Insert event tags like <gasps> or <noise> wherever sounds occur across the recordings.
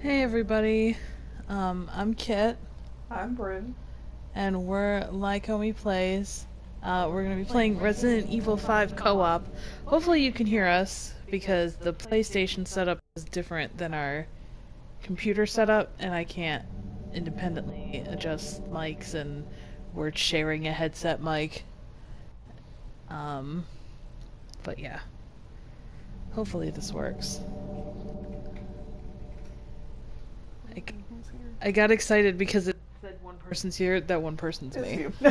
Hey everybody, um, I'm Kit, I'm Brynn. and we're LyKomi Plays. Uh, we're gonna be playing Resident Evil 5 co-op. Hopefully you can hear us, because the PlayStation setup is different than our computer setup, and I can't independently adjust mics, and we're sharing a headset mic. Um, but yeah. Hopefully this works. I, g- I got excited because it said one person's here. That one person's It's me. <laughs>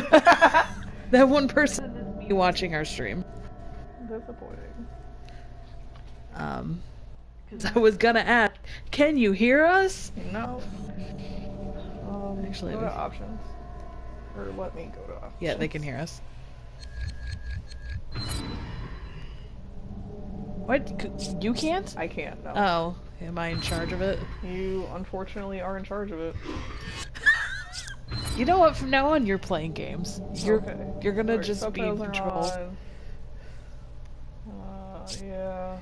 That one person is me watching our stream. Disappointing. Um, because I was gonna ask, can you hear us? No. Um, Actually, go to options. Or let me go to options. Yeah, they can hear us. What? You can't? I can't, no. Oh, am I in charge of it? You unfortunately are in charge of it. You know what? From now on, you're playing games. You're okay. you're gonna just be in control. Uh, yeah.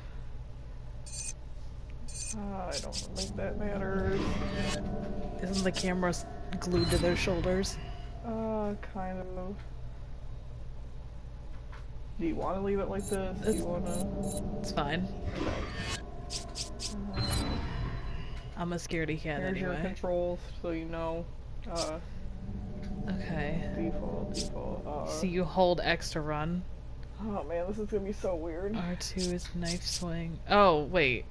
Uh, I don't think that matters. Isn't the camera glued to their shoulders? Uh, kind of. Do you want to leave it like this? Do It's- you want to? It's fine. Uh, I'm a scaredy cat Here's your anyway. controls, so you know. Uh, Okay. default, default. Uh, So you hold X to run. oh man, this is gonna be so weird. R2 is knife swing. Oh, wait.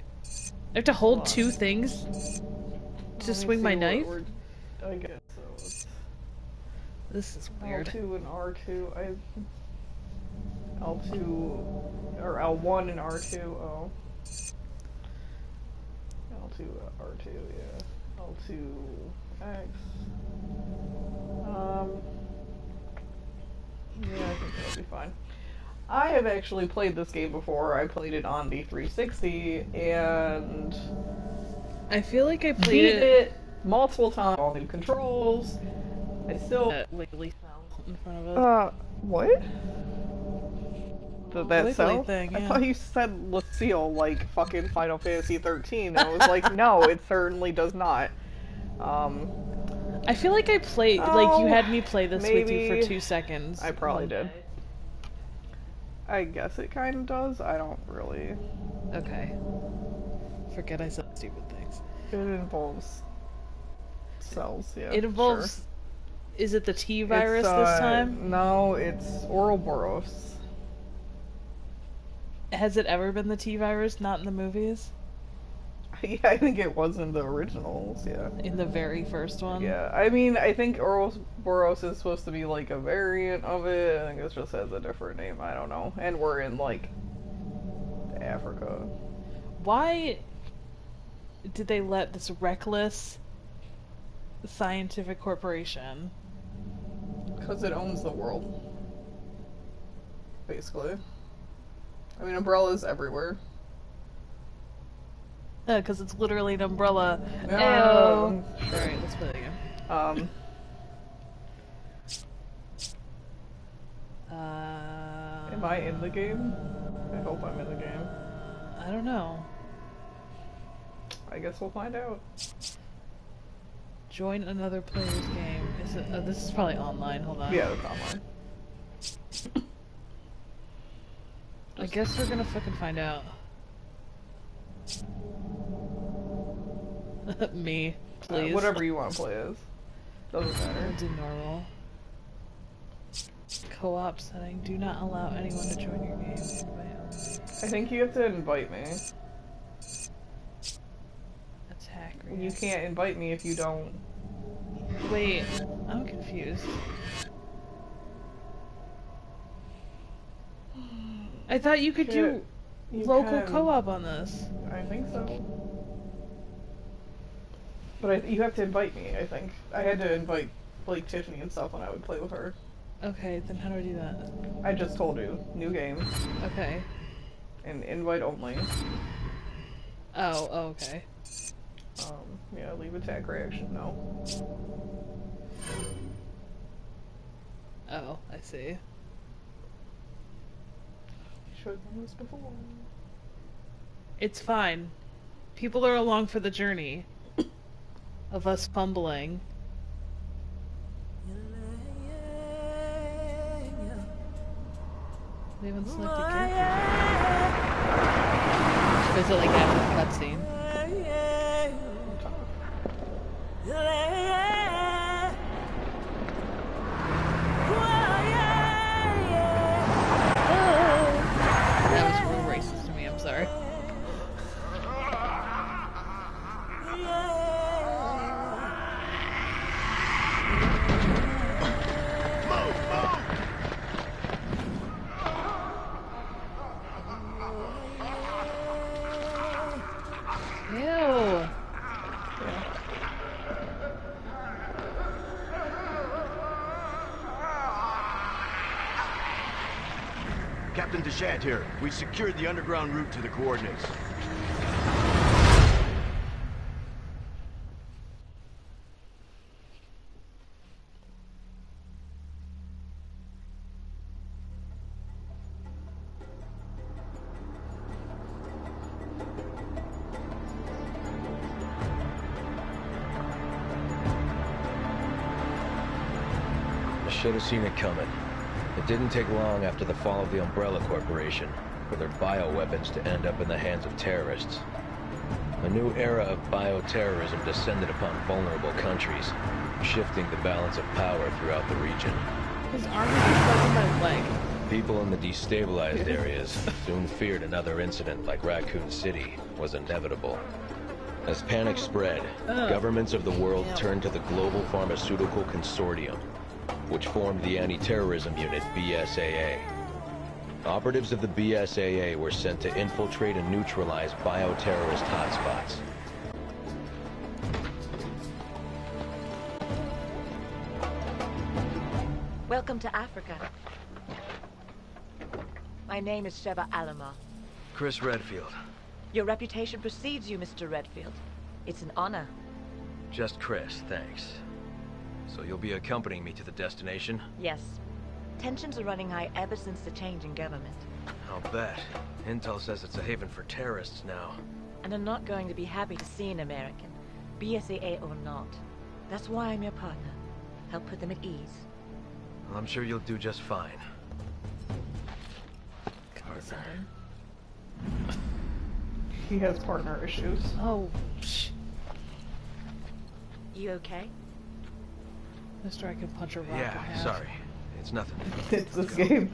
I have to hold Hold on. two things Let to me swing my see what knife? we're- I guess so. It's This is weird. L2 and R2. I L2 or L1 and R2. Oh. L2 uh, R2. Yeah. L2 X. Um. Yeah, I think that'll be fine. I have actually played this game before. I played it on the 360 and I feel like I played beat it. it multiple times. All new controls. I still. That wiggly cell in front of it. Uh, what? Did that sell? thing, I thought you said Lucille like fucking Final Fantasy 13. I was like, no, it certainly does not. Um, I feel like I played. like you Oh, had me play this with you for two seconds. I probably did. I guess it kind of does. I don't really. Okay. Forget I said stupid things. It involves cells. Yeah. it involves. sure. Is it the T virus this uh, time? No, it's Ouroboros. Has it ever been the T virus? Not in the movies. <laughs> Yeah, I think it was in the originals. Yeah. In the very first one. Yeah, I mean, I think Ouroboros is supposed to be like a variant of it. I think it just has a different name. I don't know. And we're in like Africa. Why did they let this reckless scientific corporation? Because it owns the world. Basically. I mean, umbrellas everywhere. Because it's literally an umbrella. Um, Ew. Alright, let's play it again. Um, Uh, am I in the game? I hope I'm in the game. I don't know. I guess we'll find out. Join another player's game. Is it? Uh, this is probably online. Hold on. Yeah, it's online. I guess we're gonna fucking find out. <laughs> Me, Uh, please. whatever you want to play as. Doesn't We'll <sighs> matter. do normal. Co-op setting. Do not allow anyone to join your game. Invite. I think you have to invite me. Attack. You can't invite me if you don't. Wait, I'm confused. I thought you could do You local can. co-op on this. I think so. But I, you have to invite me, I think. I had to invite, like, Tiffany and stuff when I would play with her. Okay, then how do I do that? I just told you. New game. Okay. And invite only. Oh, oh, okay. Um, yeah, leave attack reaction, no. Oh, I see. Should have done this before. It's fine. People are along for the journey. of us fumbling. We haven't selected character. Or is it like the cutscene? That secured the underground route to the coordinates. I should have seen it coming. It didn't take long after the fall of the Umbrella Corporation for their bioweapons to end up in the hands of terrorists. A new era of bioterrorism descended upon vulnerable countries, shifting the balance of power throughout the region. His arm is my leg. People in the destabilized areas soon feared another incident like Raccoon City was inevitable. As panic spread, Ugh. governments of the world turned to the Global Pharmaceutical Consortium, which formed the anti-terrorism unit BSAA. Operatives of the BSAA were sent to infiltrate and neutralize bioterrorist hotspots. Welcome to Africa. My name is Sheva Alomar. Chris Redfield. Your reputation precedes you, Mr. Redfield. It's an honor. Just Chris, thanks. So you'll be accompanying me to the destination? Yes. Tensions are running high ever since the change in government. I'll bet. Intel says it's a haven for terrorists now. And I'm not going to be happy to see an American, BSAA or not. That's why I'm your partner. Help put them at ease. Well, I'm sure you'll do just fine. Condescending. He has partner issues. Oh, psh. You okay? Mister, I can punch a rock in Yeah, half. sorry. It's nothing. <laughs> It's this game.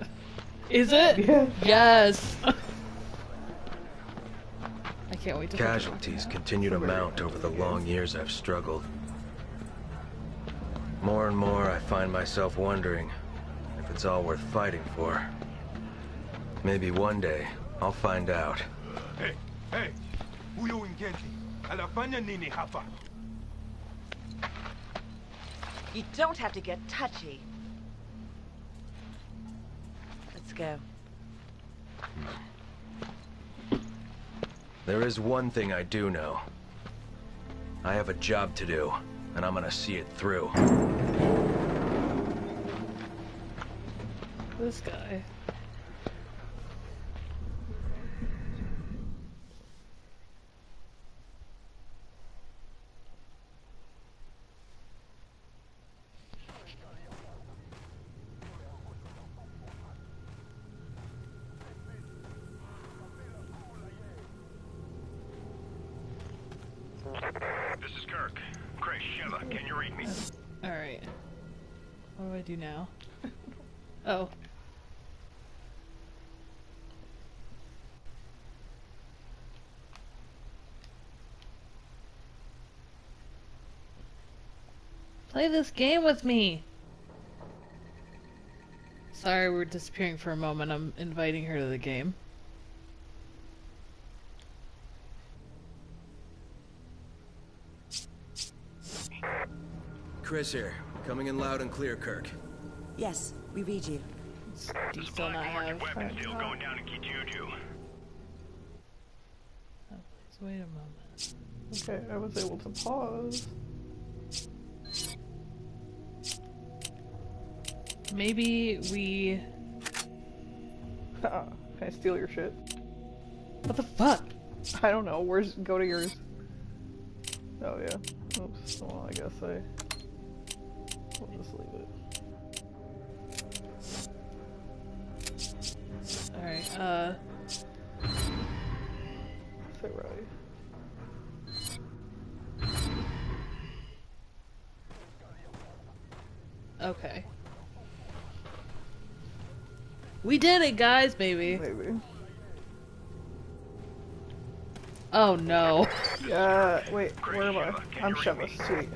Is it? Yeah. Yes. I can't wait to punch a Casualties continue to mount over the long years I've struggled. More and more, I find myself wondering if it's all worth fighting for. Maybe one day, I'll find out. Hey, hey, huyo wingenti anafanya nini hapa? You don't have to get touchy. Let's go. There is one thing I do know. I have a job to do, and I'm gonna see it through. This guy. This is Kirk. Chris, Sheva, can you read me? Alright. What do now? Oh. Play this game with me! Sorry, we're disappearing for a moment. I'm inviting her to the game. Chris here, coming in loud and clear, Kirk. Yes, we read you. Do you still not have... Weapons deal going down in Kijuju. Oh, please wait a moment. Okay, I was able to pause. Maybe we... <laughs> Can I steal your shit? What the fuck? I don't know. Where's go to yours? Oh yeah. Oops. Well, I guess I. Just leave it. Alright, uh. Okay. We did it, guys, baby. Maybe. Oh no. <laughs> Yeah. Wait. Where am I? I'm Sheva. Sweet.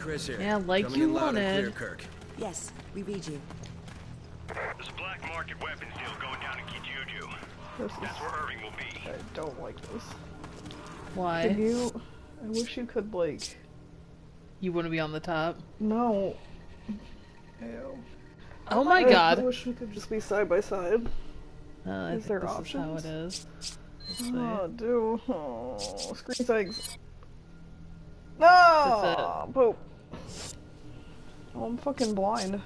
Chris here. Yeah, like Coming you in loud and clear, wanted. Kirk. Yes, we read you. There's a black market weapons deal going down in Kijuju. This is. That's where Irving will be. I don't like this. Why? Can you? I wish you could like. You want to be on the top? No. Ew. Oh my I god. I wish we could just be side by side. Uh, I Is think there this options? is how it is. Oh, do. Oh, screen settings. No! That's Poop. Oh, I'm fucking blind.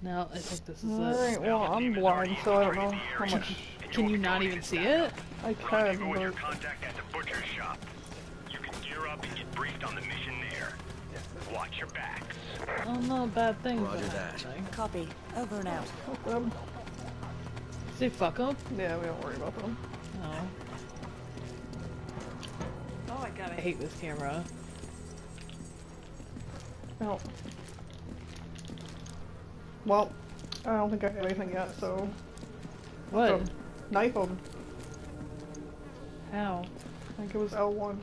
No, I think this is it. Alright, well, I'm blind, so I don't know how much <laughs> Can you not even see it? I can, Rendezvous with your but. contact at the butcher's shop. You can gear up and get briefed on the mission there. Watch your backs. Oh no, bad things Roger are that. happening. Copy. Over and out. <laughs> Um, Fuck them. Say fuck up. Yeah, we don't worry about them. Oh. Oh my god, I hate this camera. No. Well, I don't think I have anything yet, so. What? so knife him. How? I think it was L1.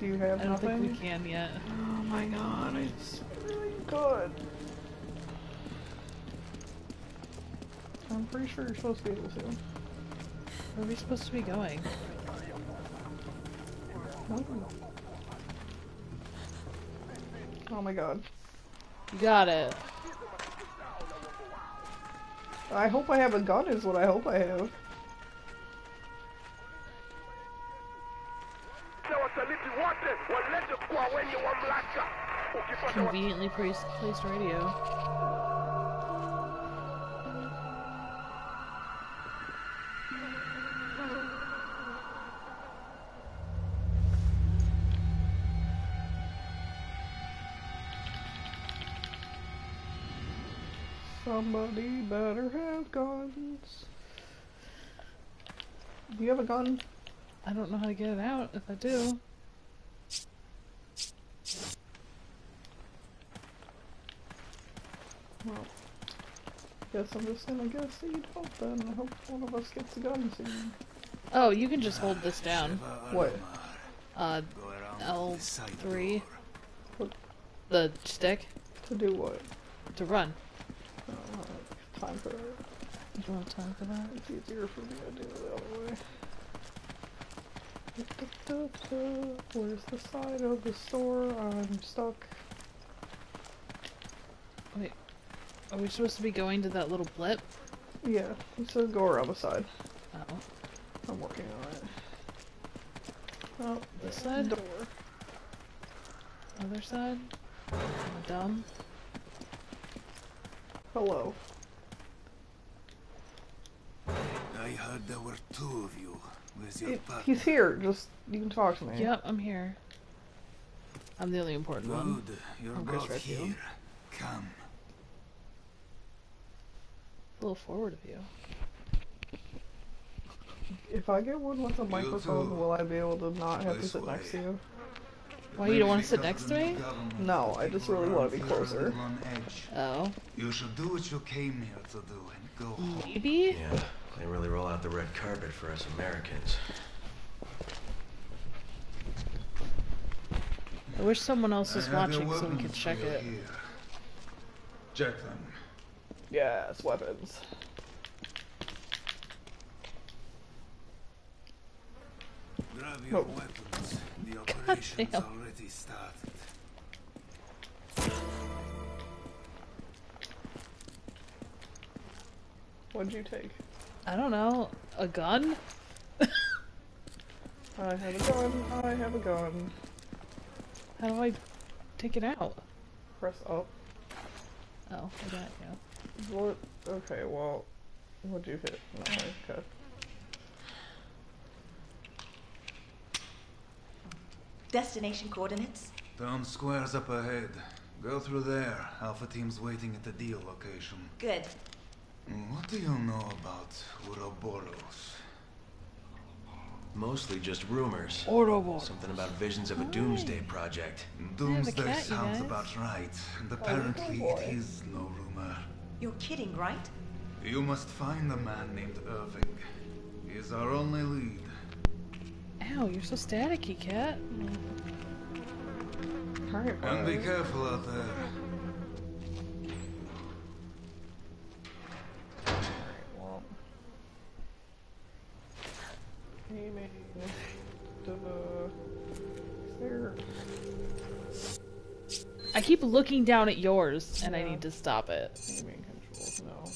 Do you have anything? I don't nothing? think we can yet. <gasps> Oh my god, it's really good. I'm pretty sure you're supposed to be able to. Where are we supposed to be going? Oh my god. You got it. I hope I have a gun is what I hope I have. Conveniently placed, placed radio. Somebody better have guns. Do you have a gun? I don't know how to get it out if I do. Well, guess I'm just gonna guess that you don't then. I hope one of us gets a gun soon. Oh, you can just hold this down. What? Uh, L3. What? The stick To do what? to run. I don't have time for that. You don't have time for that? It's easier for me to do it the other way. Where's the side of the store? I'm stuck. Wait, are we supposed to be going to that little blip? Yeah, it says go around the side. Oh, I'm working on it. Oh, this side? door. Other side? Am dumb? Hello. I heard there were two of you. Where's your It- partner? he's here. Just you can talk to me. Yep, I'm here. I'm the only important one. Good. You're I'm Chris both Redfield. here. Come. A little forward of you. If I get one with a microphone, will I be able to not have to This sit next to you? Why you don't want to sit next to me? No, I just really want to be closer. Oh, You should do what you came here to do and go home. maybe. Yeah, they really roll out the red carpet for us Americans. I wish someone else was I have your watching so we could check it. here. Check them. Yes, weapons. Grab your Oh. weapons. The <laughs> operation's damn. already started. What'd you take? I don't know. A gun? I have a gun. I have a gun. How do I take it out? Press up. Oh, I got you. What? Okay, well, what'd you hit? Nothing. Okay. Destination coordinates? Town square's up ahead. Go through there. Alpha team's waiting at the deal location. Good. Mm, what do you know about Ouroboros? Mostly just rumors. Ouroboros. Something about visions of a doomsday project. Mm, doomsday cat, sounds about right, and oh, apparently boy. it is no rumor. You're kidding, right? You must find a man named Irving. He is our only lead. Ow, you're so staticky, cat. Alright, And be careful out there. Alright, well. Aiming to the... Is there... I keep looking down at yours, and I need to stop it. Aiming controls, no.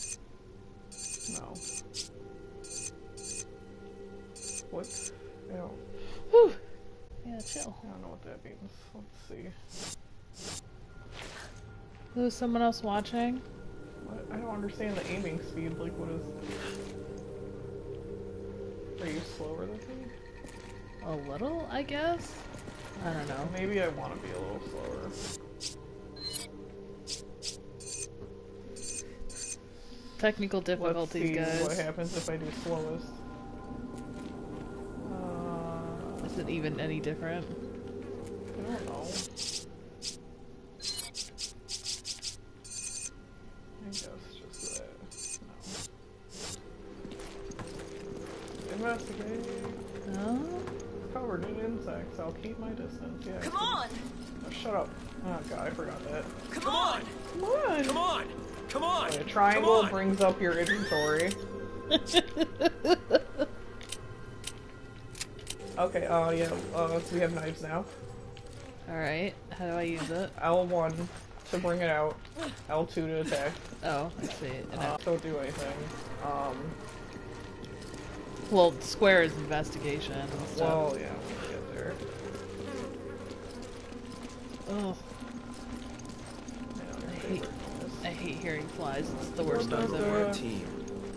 No. What? I don't, Whew. Yeah, chill. I don't know what that means. Let's see. There's someone else watching. What? I don't understand the aiming speed. Like, what is... Are you slower than me? A little, I guess. I don't know. Maybe I want to be a little slower. Technical difficulties, Let's see what happens if I do slowest. Is it even any different? I don't know. I guess just that. No. Investigate. No. Covered in insects. I'll keep my distance. Yeah. Come on! Oh, shut up. Oh god, I forgot that. Come on! Come on. Come on! Come on! A triangle Come on! brings up your inventory. <laughs> Okay, uh, yeah, uh, so we have knives now. Alright, how do I use it? L1 to bring it out, L2 to attack. Oh, I see. And I- Uh, don't do anything. Um, well, square is investigation and stuff. well, yeah, we'll get there. Ugh, I hate. I hate hearing flies. It's the worst noise Well, We're a team.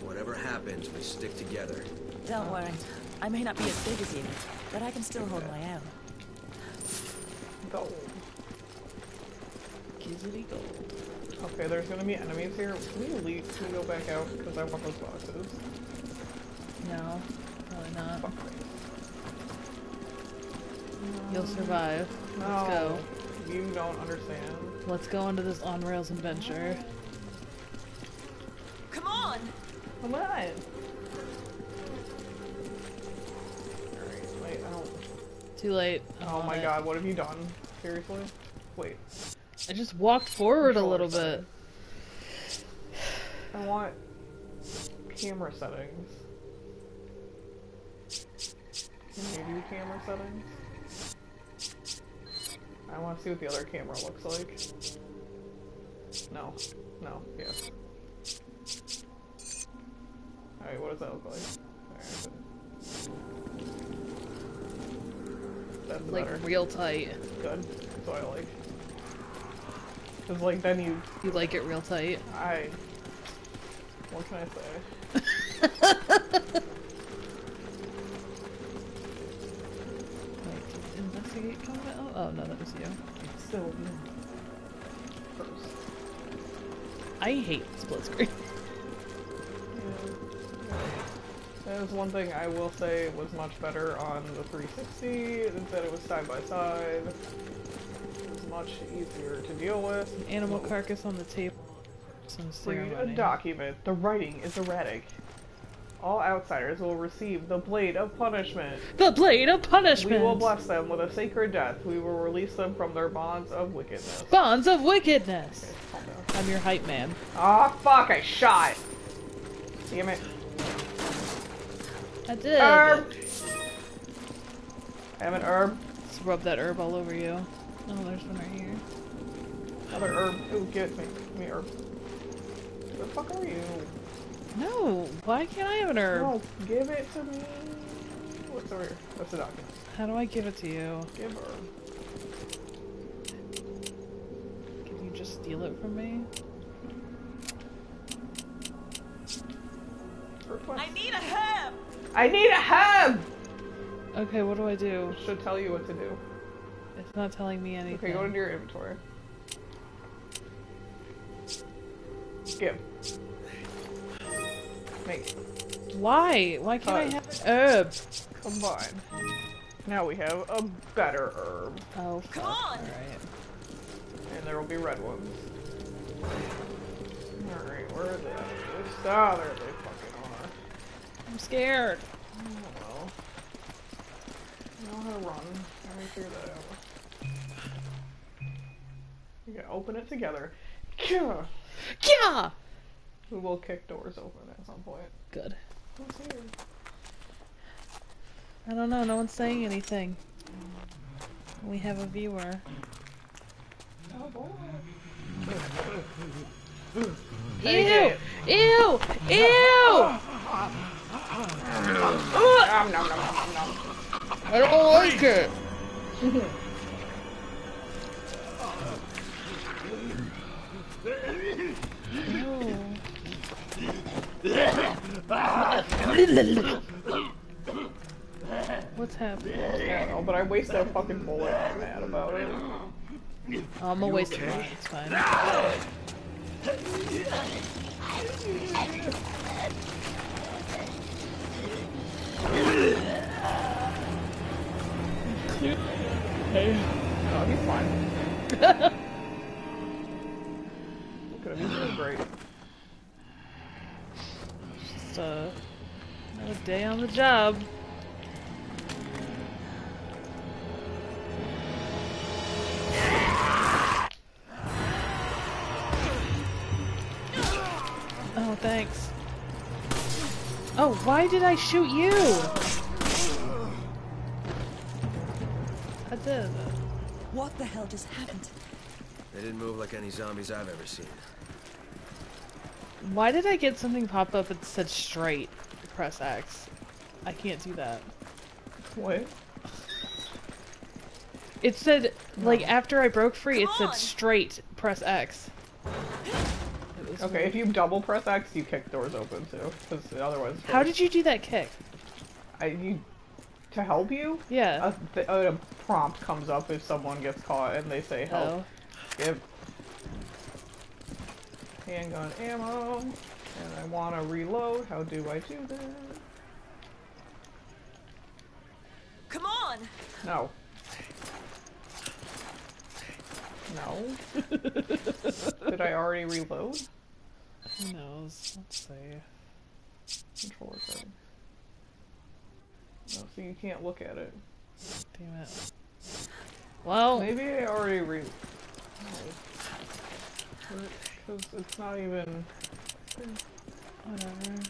Whatever happens, we stick together. Don't worry. I may not be as big as you, but I can still hold my own. Gold. Gizzity gold. Okay, there's gonna be enemies here. Can we leave? Can we go back out? Because I want those boxes. No, probably not. Fuck. You'll survive. No, Let's go. you don't understand. Let's go into this on rails adventure. Come on! Come on! Too late. Oh my it. god, what have you done? Seriously? Wait. I just walked forward a little bit. I want camera settings. Can you do camera settings? I want to see what the other camera looks like. No. No. Yes. Alright, what does that look like? Like better. real tight. Good. That's what I like. Cause like then you You like it real tight. I. What can I say? <laughs> Investigate come? Oh, oh no, that was you. Still. First. I hate split screen. Is one thing I will say was much better on the 360 is that it was side by side. It was much easier to deal with. An Animal Whoa. carcass on the table. Some ceremony. Read a document. The writing is erratic. All outsiders will receive the blade of punishment. The blade of punishment. We will bless them with a sacred death. We will release them from their bonds of wickedness. Bonds of wickedness. Down. I'm your hype man. Ah, fuck! I shot. Damn it. I did. Herb. I have an herb. Let's rub that herb all over you. Oh, there's one right here. Another herb. Ooh, get me. Give me herb. Where the fuck are you? No, why can't I have an herb? No, give it to me. What's over here? That's a document. How do I give it to you? Give herb. Can you just steal it from me? I need a herb! I need a herb! Okay, what do I do? It should tell you what to do. It's not telling me anything. Okay, go into your inventory. Skip. Make. Why? Why can't I Uh, have an herb? Combine. Now we have a better herb. Oh, fuck. Come on! Alright. And there will be red ones. Alright, where are they? Ah, there they fucking are. I'm scared. Oh well. You know how to run. <laughs> Do we figure that out? You gotta open it together. Kia! Yeah! We will kick doors open at some point. Good. Who's here? I don't know, no one's saying anything. We have a viewer. Oh boy. Ew! Ew! Ew! <laughs> I don't like it! What's happening? I don't know, but I wasted a fucking bullet. I'm mad about it. Oh, I'm a waste of money. It's fine. No, he's fine. Look at him, he's doing great. Just uh, another day on the job. Why did I shoot you? I did. What the hell just happened? They didn't move like any zombies I've ever seen. Why did I get something pop up that said straight? Press X. I can't do that. What? It said, like, after I broke free, it said on. straight, press X. <laughs> It was Okay, if you double press X, you kick doors open too. Because otherwise. it's How did you do that kick? I, you, to help you? Yeah. A, th- a prompt comes up if someone gets caught and they say help. Oh. Give handgun ammo, and I want to reload. How do I do that? Come on! No. No. <laughs> Did I already reload? Who knows? Let's see. Controller settings. No, oh, so you can't look at it. Damn it. Well, Maybe I already re. Because it's not even. whatever.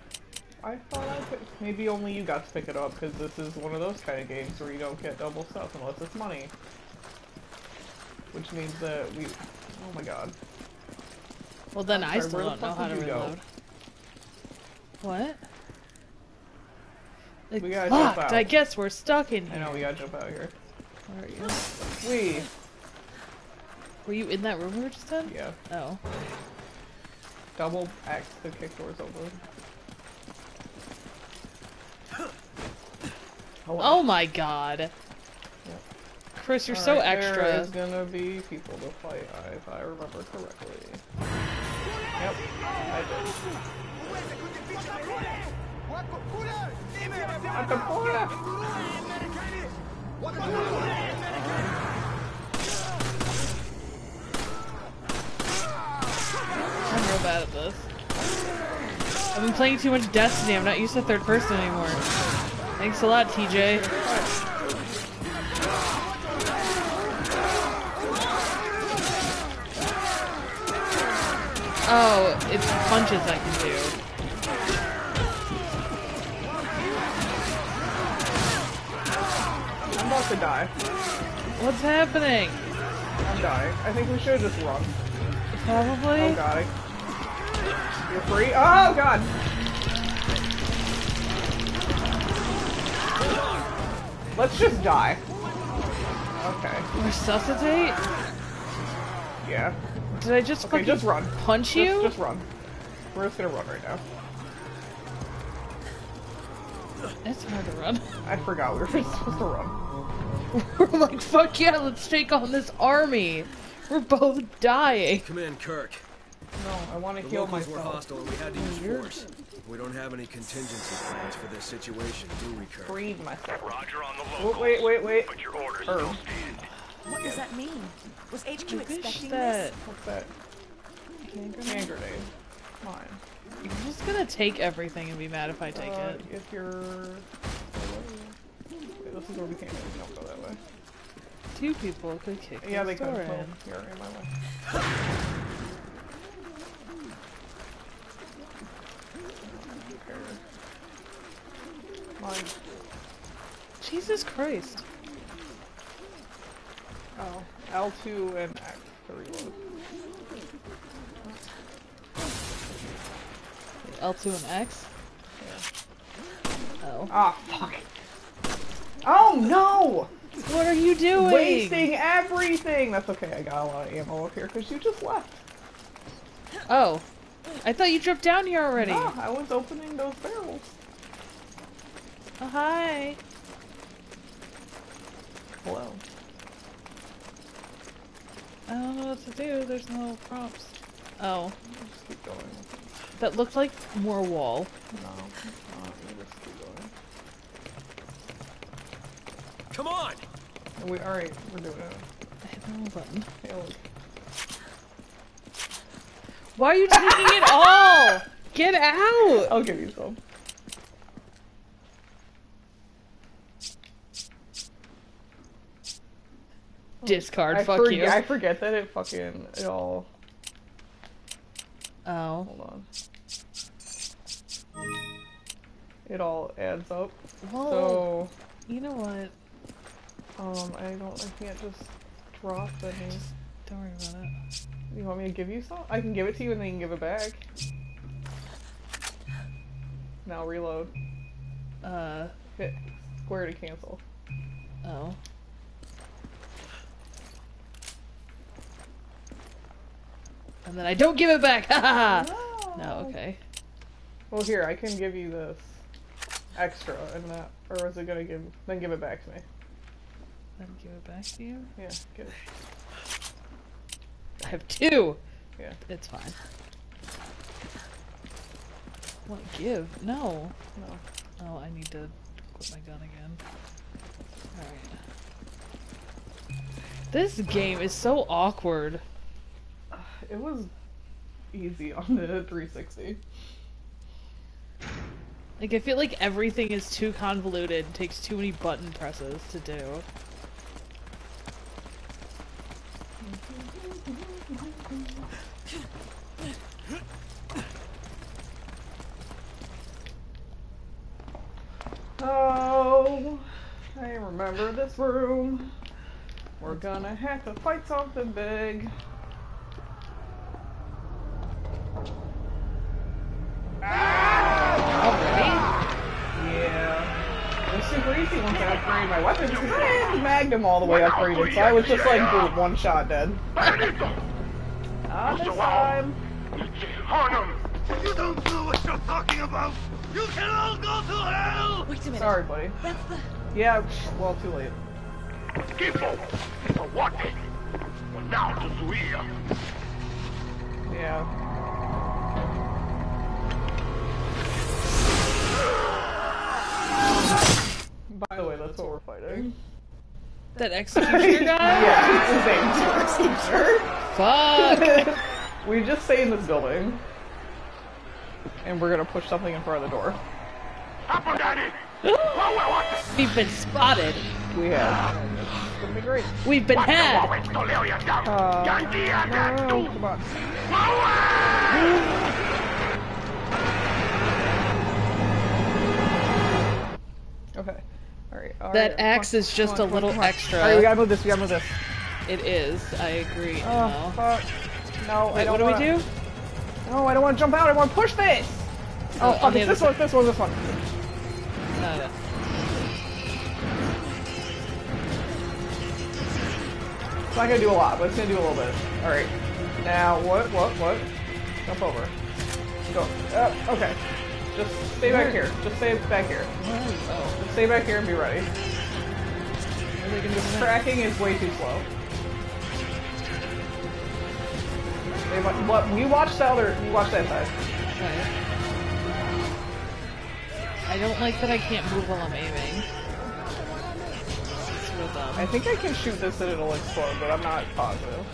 I thought I could. Maybe only you got to pick it up because this is one of those kind of games where you don't get double stuff unless it's money. Which means that we. Oh my god. Well, then I still don't know how to reload. What? It's We gotta jump locked. out. I guess we're stuck in I here. know we gotta jump out here. Where are you? We. Were you in that room we were just in? Yeah. Oh. Double X to kick doors open. Oh my god. Chris, you're uh, so Alright, extra. There is gonna be people to fight, I- if I remember correctly. Yep, I did. At the border! I'm real bad at this. I've been playing too much Destiny. I'm not used to third person anymore. Thanks a lot, TJ. Oh, it's punches I can do. I'm about to die. What's happening? I'm dying. I think we should just run. Probably. Oh god. You're free? Oh god! Let's just die. Okay. Resuscitate? Yeah. Did I just Okay, fucking just run. punch Just, you? just run. We're just gonna run right now. It's hard to run. I forgot we were supposed to run. <laughs> We're like, fuck yeah, let's take on this army. We're both dying. Come in, Kirk. No, I want to The heal locals myself. were hostile and we had to use force. We don't have any contingency plans for this situation, do we, Kirk? Freed myself. Roger on the Oh, locals. wait, wait, wait. But your orders Herb. still stand. What does that mean? Was HQ I expecting that this? What's that? Hand Hand grenade. Fine. I'm just gonna take everything and be mad if I take Uh, it. If you're... Wait, this is where we came in. Don't go that way. Two people could kick Yeah, this they could. door Well, in. you're in my way. Mine. Jesus Christ. Oh, L2 and X to reload. L2 and X? Oh. Ah, fuck. Oh no! What are you doing? Wasting everything! That's okay, I got a lot of ammo up here because you just left. Oh. I thought you dropped down here already. Ah, I was opening those barrels. Oh, hi. Hello. I don't know what to do. There's no prompts. Oh. Just keep going. That looked like more wall. No, it's not. You just keep going. Come on! We alright, we're doing it. I hit the wrong button. Hey, look. Why are you taking it all? Get out! I'll give you some. Discard, I fuck forg- you. I forget that it fucking it all. Oh. Hold on. It all adds up. Well, So, you know what? um, I don't. I can't just drop any. Don't worry about it. You want me to give you some? I can give it to you and then you can give it back. Now reload. Uh, Hit square to cancel. oh. And then I don't give it back! <laughs> Ha No, okay. Well, here I can give you this extra and that, or is it gonna give? Then give it back to me. Then give it back to you? Yeah, it. I have two! Yeah. It's fine. What, give? No. No. Oh, I need to quit my gun again. Alright. This game is so awkward. It was easy on the 360. Like, I feel like everything is too convoluted and takes too many button presses to do. Oh, I remember this room. We're gonna have to fight something big. Yeah. It was super easy once I upgraded my weapons because I had the Magnum all the way upgraded, so I was just like, boom, one shot dead. Not this time. You don't know what you're talking about! You can all go to hell! Wait a minute. Sorry, buddy. That's the. Yeah, well, too late. Kifo! For what? Well, now to Zuia. Yeah. By the way, that's what we're fighting. That executioner guy? <laughs> yeah, it's the same teacher. Fuck! <laughs> we just stay in this building. And we're gonna push something in front of the door. Up, Daddy! Well, well, what? We've been spotted. We have. It's gonna be great. We've been had. Uh, no, come on. Okay. Alright. All That axe on, is just on, a little on. extra. Alright, we gotta move this. We gotta move this. It is. I agree. Oh, no. fuck. No, I Wait, don't what do wanna... we do? No, I don't want to jump out. I want to push this. Oh, Oh, fuck, it's this one, this one, this one. No, no. It's not gonna do a lot, but it's gonna do a little bit. All right. Now, what, what, what? Jump over. Go. Uh, okay. Just stay back here. Just stay back here. Just stay back here and be ready. This tracking is way too slow. Ba- what? You watch the other. You watch that side. I don't like that I can't move while I'm aiming. It's real dumb. I think I can shoot this and it'll explode, but I'm not positive.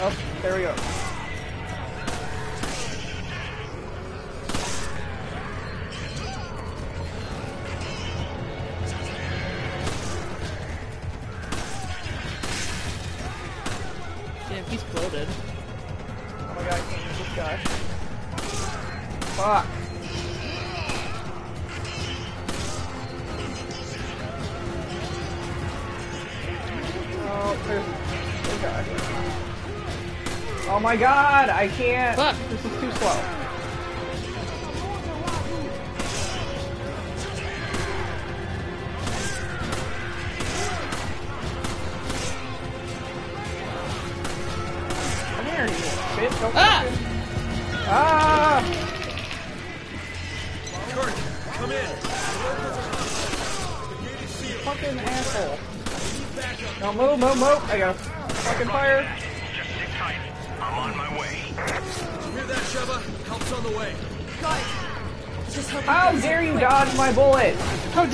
Oh, there we go. Fuck. Oh, there's. Oh my god, I can't. Fuck. This is too slow.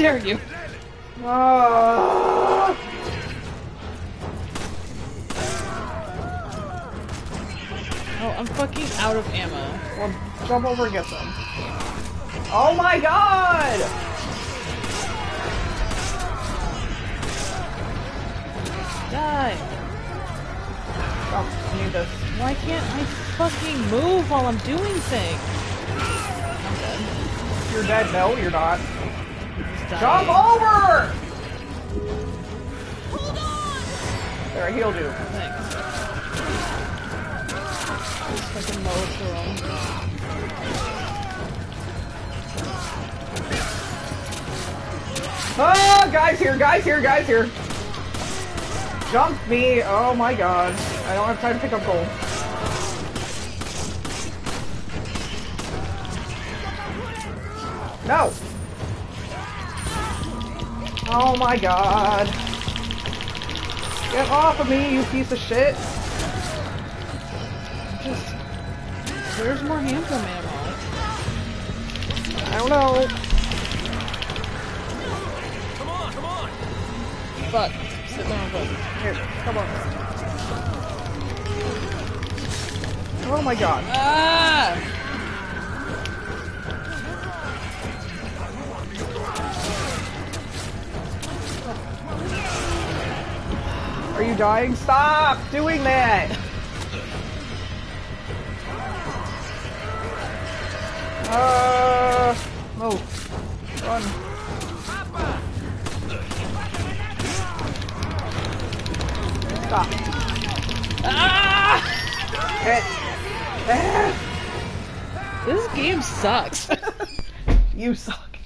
Dare you? Ah! Oh, I'm fucking out of ammo. Well, jump over and get some. Oh my god! Die! Oh, I need this. Why can't I fucking move while I'm doing things? I'm dead. You're dead. No, you're not. Jump over! There, I healed you. Thanks. Just fucking mow through 'em. Ah, guys here, guys here, guys here. Jump me. Oh my god. I don't have time to pick up gold. No. Oh my god. Get off of me, you piece of shit. Just. Where's more handgun ammo? I don't know. Come on, come on. Fuck. Sit down, fuck. Here, come on. Oh my god. Ah! Are you dying? Stop doing that! Uh, move. Run. Stop. Ah! Hit. This game sucks. <laughs> you suck.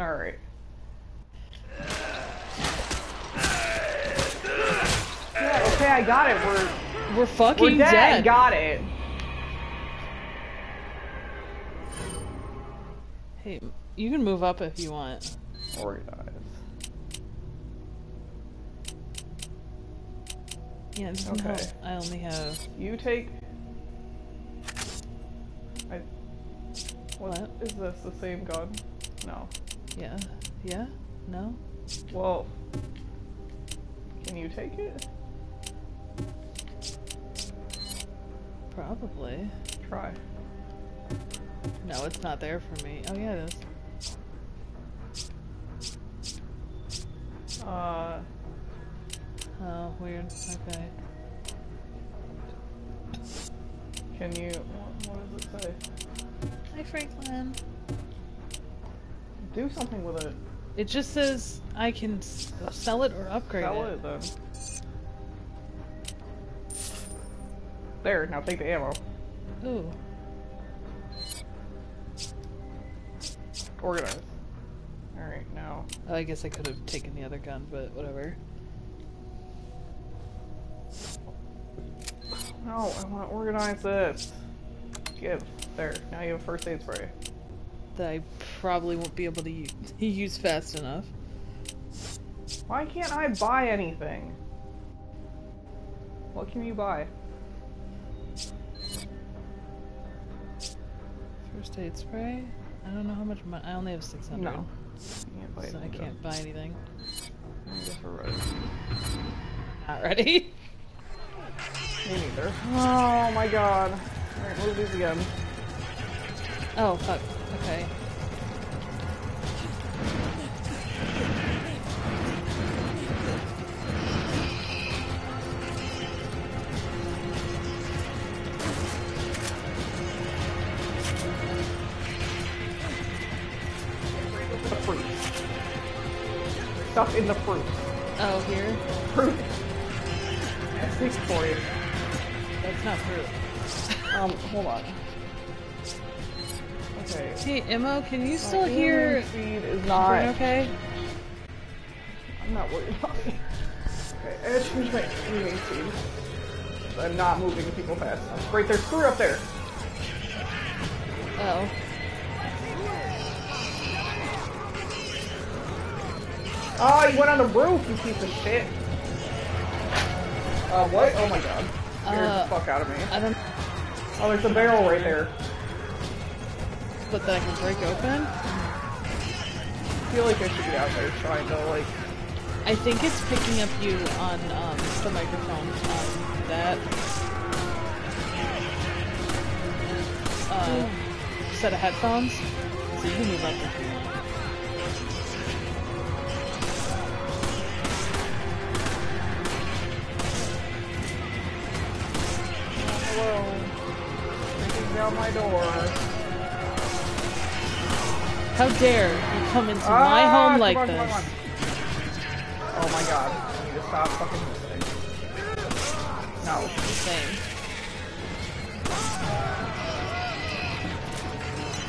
Alright. Yeah, okay, I got it. We're We're fucking we're dead. dead. Got it. Hey, you can move up if you want. Organize. Yeah, it Okay. help. I only have. You take. I. What, What? is this? The same gun? No. Yeah. Yeah? No? Well. Can you take it? Probably. Try. No, it's not there for me. Oh, yeah, it is. Uh. Oh, weird. Okay. Can you? What, what does it say? Hi, Franklin. Do something with it. It just says I can sell it or upgrade Sell it. it then. There. Now take the ammo. Ooh. Organize. All right. Now. Oh, I guess I could have taken the other gun, but whatever. No, I want to organize this. Give. There. Now you have first aid spray. that I probably won't be able to use, <laughs> use fast enough. Why can't I buy anything? What can you buy? First aid spray. I don't know how much money. I only have six hundred. No. You can't so I can't buy anything. I guess we're ready. Not ready. <laughs> Me neither. Oh my god. Alright, move these again. Oh fuck. Okay. Stuff in the fruit. Oh, here. Fruit. I speak for you. That's not fruit. <laughs> Um, hold on. Okay. Hey, Immo, can you My still aiming hear? Speed is not. okay? I'm not worried about it. Okay, I gotta change my aiming speed. I'm not moving people fast enough. Great, there's fruit up there. Oh. Oh, you went on the roof, you piece of shit. Uh, what? Oh my god. Scared Uh, the fuck out of me. I don't. Oh, there's a barrel right there. But that I can break open. I feel like I should be out there trying to, like... I think it's picking up you on um, the microphone on that uh, set of headphones. So you can move up if you want. Hello. Breaking down my door. How dare you come into Ah, my home come like on, this? come on, come on. Oh my god. I need to stop fucking moving. No. Same.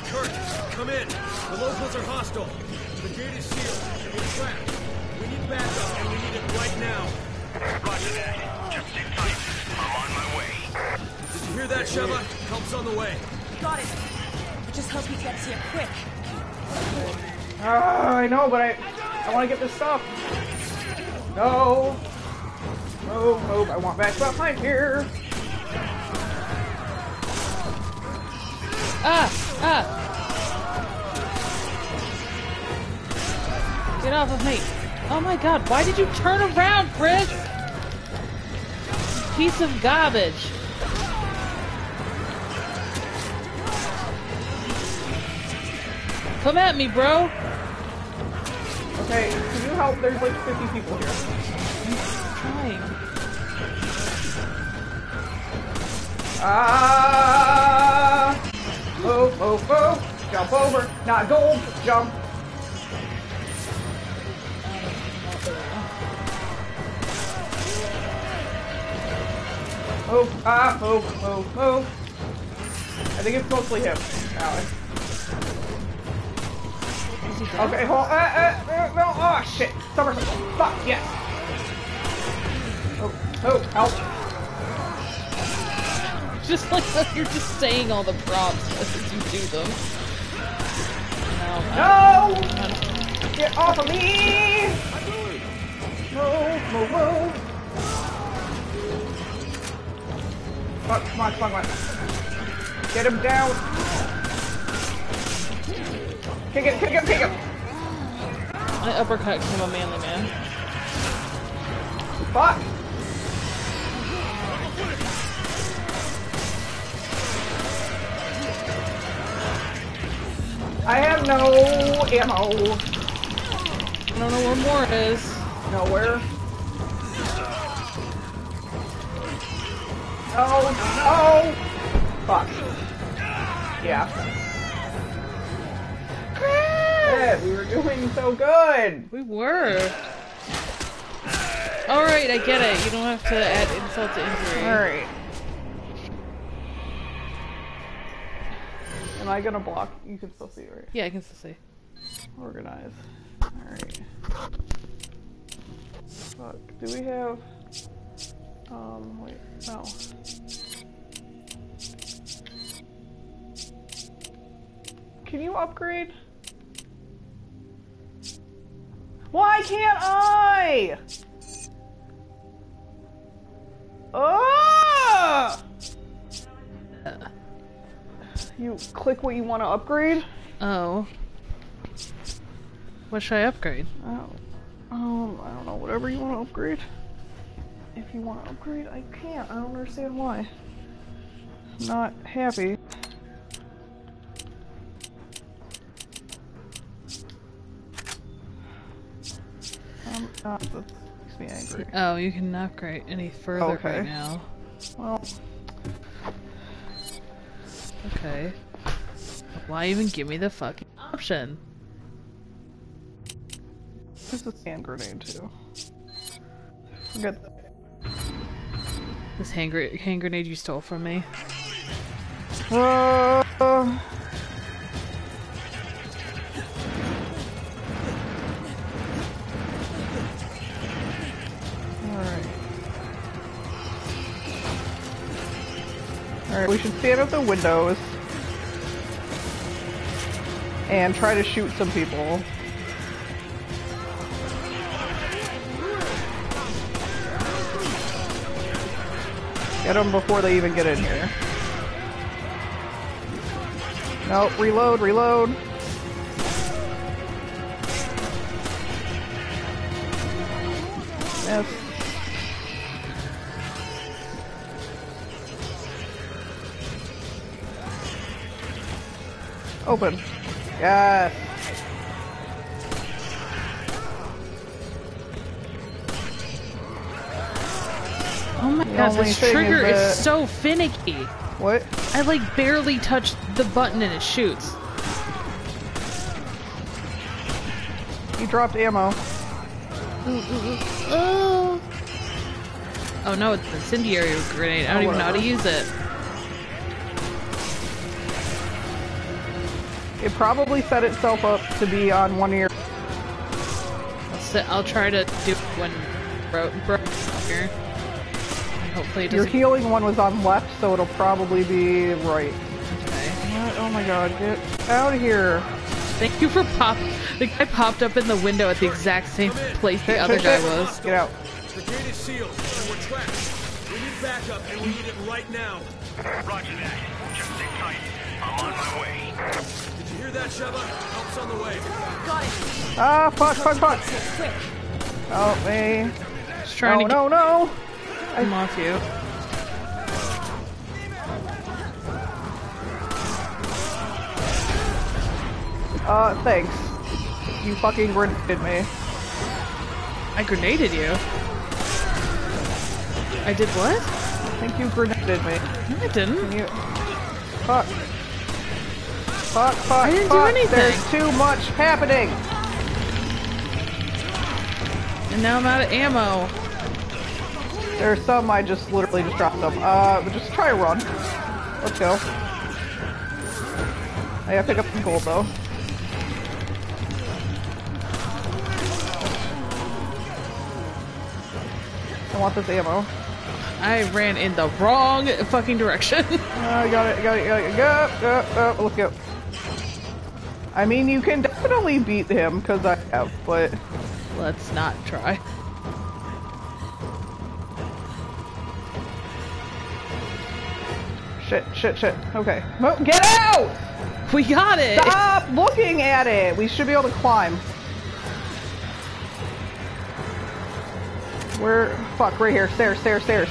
Kirk, come in. The locals are hostile. The gate is sealed. We're trapped. We need backup, and we need it right now. Roger that. Just sit tight. I'm on my way. Did you hear that, Sheva? Help's on the way. Got it. But just hope he gets here quick. Ah, I know, but I I want to get this stuff. No. Move, move. I want back behind here. Ah! Ah! Get off of me! Oh my god, why did you turn around, Chris? Piece of garbage. Come at me, bro! Okay, can you help? There's like 50 people here. Trying. Ah! Move, move, move. Jump over. Not gold. Jump. Oh, Ah, move, move, move. I think it's mostly him. Alex. Okay, hold. Uh, uh, uh, no. Oh shit. Somersault. Fuck. Yes. Oh, oh, help. <laughs> Just like that you're just saying all the prompts as you do them. No! No! Get off of me! Move, move, move. Fuck, come on, come on, come on. Get him down. Kick him, kick him, kick him. I uppercut him a manly man. Fuck. I have no ammo. I don't know where more is. Nowhere. Oh, no! Fuck. Yeah. We were doing so good! We were. Alright, I get it. You don't have to add insult to injury. Alright. Am I gonna block? You can still see, right? Yeah, I can still see. Organize. Alright. Fuck. Do we have... Um, wait. No. can you upgrade? Why can't I? Ah! You click what you want to upgrade? Oh. What should I upgrade? Oh. Um, I don't know, whatever you want to upgrade. If you want to upgrade, I can't. I don't understand why. I'm not happy. Uh, that makes me angry. Oh, you can upgrade any further Okay. right now. Well, Okay. Why even give me the fucking option? there's a hand grenade too. Forget that. This hand, gre- hand grenade you stole from me. Uh, Alright, we should stand at the windows and try to shoot some people. Get them before they even get in here. No, reload, reload. Open. Yes. Oh my The god, this trigger is is, so finicky. What? I like barely touch the button and it shoots. You dropped ammo. Oh. Oh no, it's an incendiary grenade. I don't Oh, even know how to use it. It probably set itself up to be on one ear. I'll, sit, I'll try to do it when bro, bro here. Hopefully it Your healing one was on left, so it'll probably be right. Okay. What? Oh my god, get out of here. Thank you for pop. The guy popped up in the window at the exact same place the other guy was. Get out. The gate is sealed, and we're trapped. We need backup, and we need it right now. Roger that. Just sit tight. I'm on my way. Did that, Sheva? Help's on the way. Got it. Ah, fuck, fuck, fuck. Quick. Help me. Just trying No, to no, no. I'm off you. Uh, thanks. You fucking grenaded me. I grenaded you. I did what? I think you grenaded me. No, I didn't. Can you... Fuck. Fuck, fuck, I didn't do anything. There's too much happening. And now I'm out of ammo. There's some I just literally just dropped them. Uh, just try to run. Let's go. I gotta pick up some gold though. I want this ammo. I ran in the wrong fucking direction. <laughs> Uh, got it, got it, got it. Go, go, go, let's go. I mean, you can definitely beat him, because I have, but... Let's not try. Shit, shit, shit. Okay. Mo- Get out! We got it! Stop looking at it! We should be able to climb. Where? Fuck, right here. Stairs, stairs, stairs.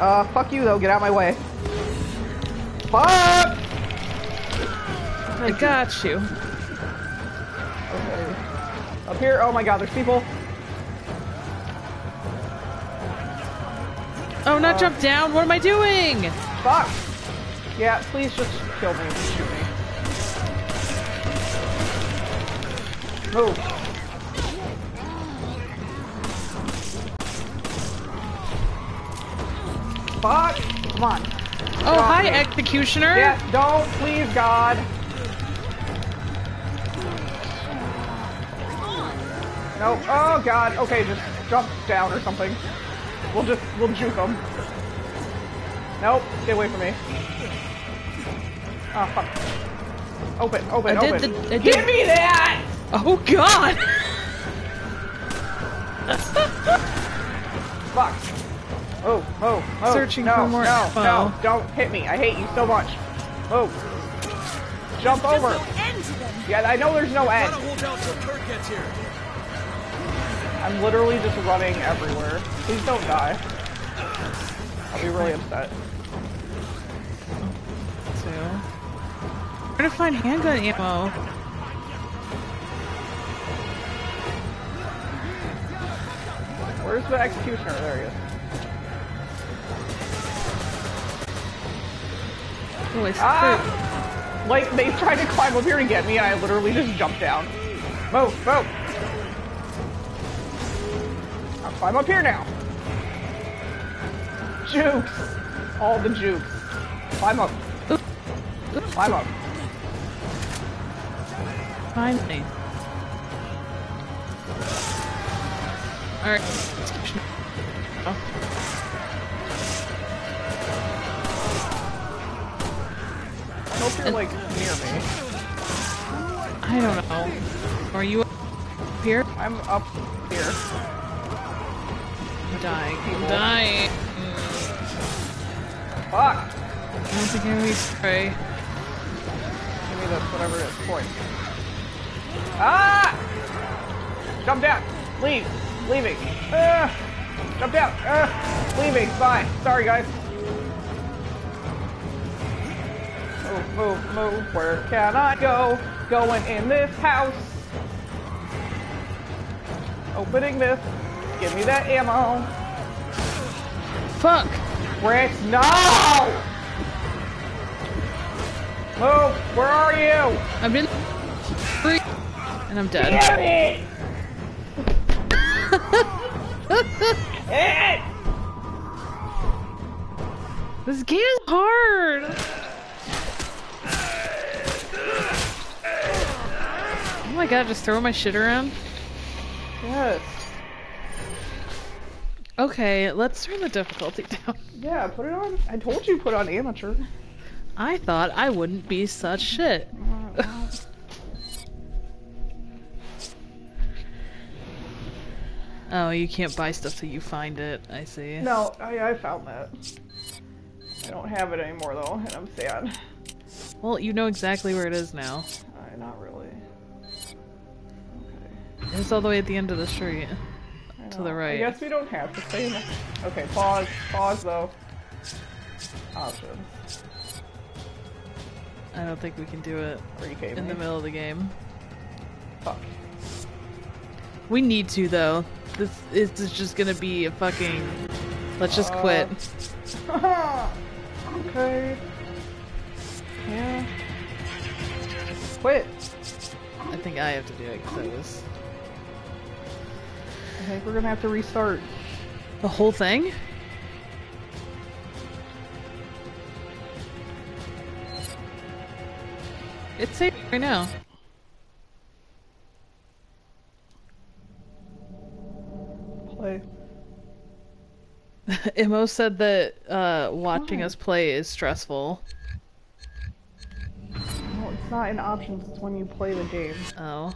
Uh, fuck you though. Get out of my way. Fuck! I got you. Okay. Up here. Oh my god, there's people. Oh, not jump down. What am I doing? Fuck! Yeah, please just kill me shoot me. Move. Fuck! Come on. Oh, hi, me. Executioner. Yes, don't, please, God. No. Oh, God. Okay, just jump down or something. We'll just, we'll juke them. Nope. Get away from me. Oh, fuck. Open, open, I did open. the- I Give did- me that! Oh god! <laughs> Fuck. Oh, oh, oh. Searching no, for more no, info. No, don't hit me. I hate you so much. Oh. Jump There's over. no end to them. Yeah, I know there's no Gotta end. I'm literally just running everywhere. Please don't die. I'll be really upset. Two. Trying to find handgun ammo. Where's the executioner? There he is. Oh, it's Ah! Like, they tried to climb up here to get me, and I literally just jumped down. Move, move! Climb up here now. Jukes! All the jukes. Climb up. Climb up. Finally. Alright. Oh. I hope you're, like, near me. I don't know. Are you up here? I'm up here. I'm dying. I'm dying. Fuck! Don't think I'm spray. Give me the whatever it is. Point. Ah! Jump down! Leave! Leaving! Ah! Jump down! Ah! Leaving! Bye! Sorry, guys. Move, move, move. Where can I go? Going in this house. Opening this. Give me that ammo. Fuck! Chris, no! Move! Where are you? I'm in free and I'm dead. Damn it! <laughs> Eh! This game is hard. Oh my god, just throw my shit around. Yes. Okay, let's turn the difficulty <laughs> down. Yeah, put it on. I told you put on amateur. I thought I wouldn't be such shit. <laughs> Oh, you can't buy stuff till you find it. I see. No, I, I found that. I don't have it anymore though, and I'm sad. Well, you know exactly where it is now. I, not really. Okay. It's all the way at the end of the street. I To the right. I guess we don't have to stay in the... Okay, pause. Pause though. Options. I don't think we can do it Recave in the middle of the game. Fuck. We need to though. This is is just gonna be a fucking. Let's just quit. Uh, <laughs> okay. Yeah. Quit. I think I have to do it because I was I think we're gonna have to restart. the whole thing. It's safe right now. Play. <laughs> Imo said that uh, watching us play is stressful. No, it's not in options. It's when you play the game. Oh.